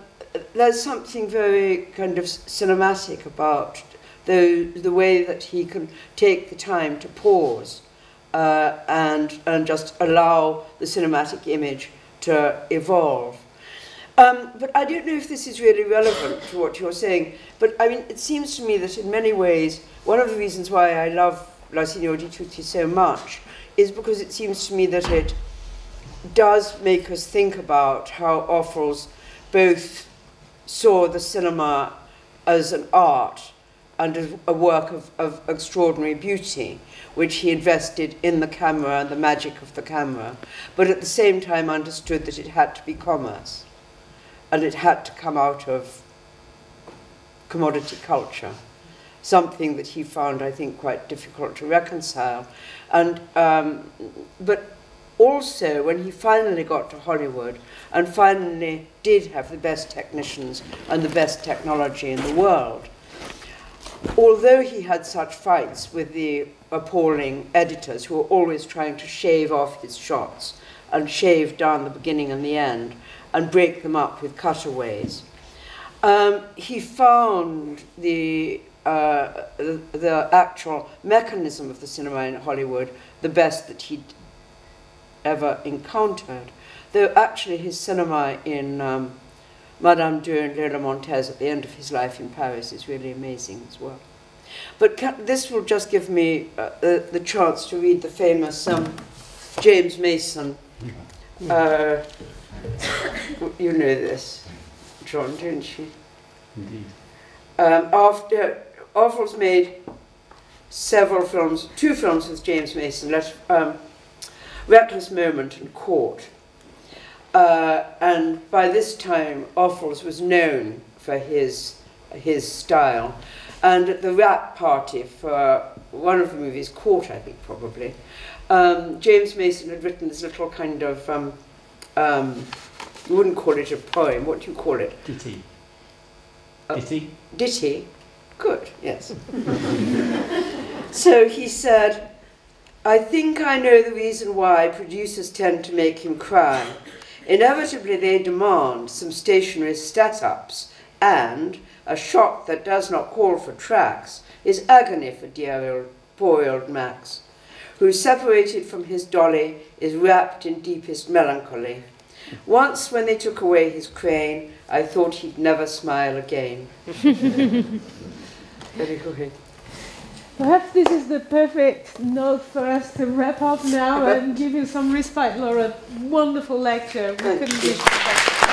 there's something very kind of cinematic about the, the way that he can take the time to pause uh, and, and just allow the cinematic image to evolve. Um, but I don't know if this is really relevant to what you're saying. But I mean, it seems to me that in many ways, one of the reasons why I love La Signora di Tutti so much is because it seems to me that it does make us think about how Ophuls both saw the cinema as an art and a work of, of extraordinary beauty, which he invested in the camera and the magic of the camera, but at the same time understood that it had to be commerce and it had to come out of commodity culture. something that he found, I think, quite difficult to reconcile. And, um, but also, when he finally got to Hollywood and finally did have the best technicians and the best technology in the world, although he had such fights with the appalling editors who were always trying to shave off his shots and shave down the beginning and the end and break them up with cutaways, um, he found the uh, the, the actual mechanism of the cinema in Hollywood the best that he'd ever encountered. Though actually his cinema in um, Madame de and Lola Montez at the end of his life in Paris is really amazing as well. But can, this will just give me uh, the, the, chance to read the famous um, James Mason. Uh, you know this, John, don't you? Indeed. Um, after Ophuls made several films, two films with James Mason, Let, um, Reckless Moment and Caught. Uh, and by this time, Ophuls was known for his, his style. And at the wrap party for one of the movies, Caught, I think probably, um, James Mason had written this little kind of, um, um, you wouldn't call it a poem, what do you call it? Ditty. Uh, Ditty? Ditty. Good, yes. so he said, I think I know the reason why producers tend to make him cry. Inevitably, they demand some stationary stat-ups, and a shot that does not call for tracks is agony for dear old, poor old Max, who, separated from his dolly, is wrapped in deepest melancholy. Once, when they took away his crane, I thought he'd never smile again. Very good. Perhaps this is the perfect note for us to wrap up now and give you some respite, Laura. Wonderful lecture. We couldn't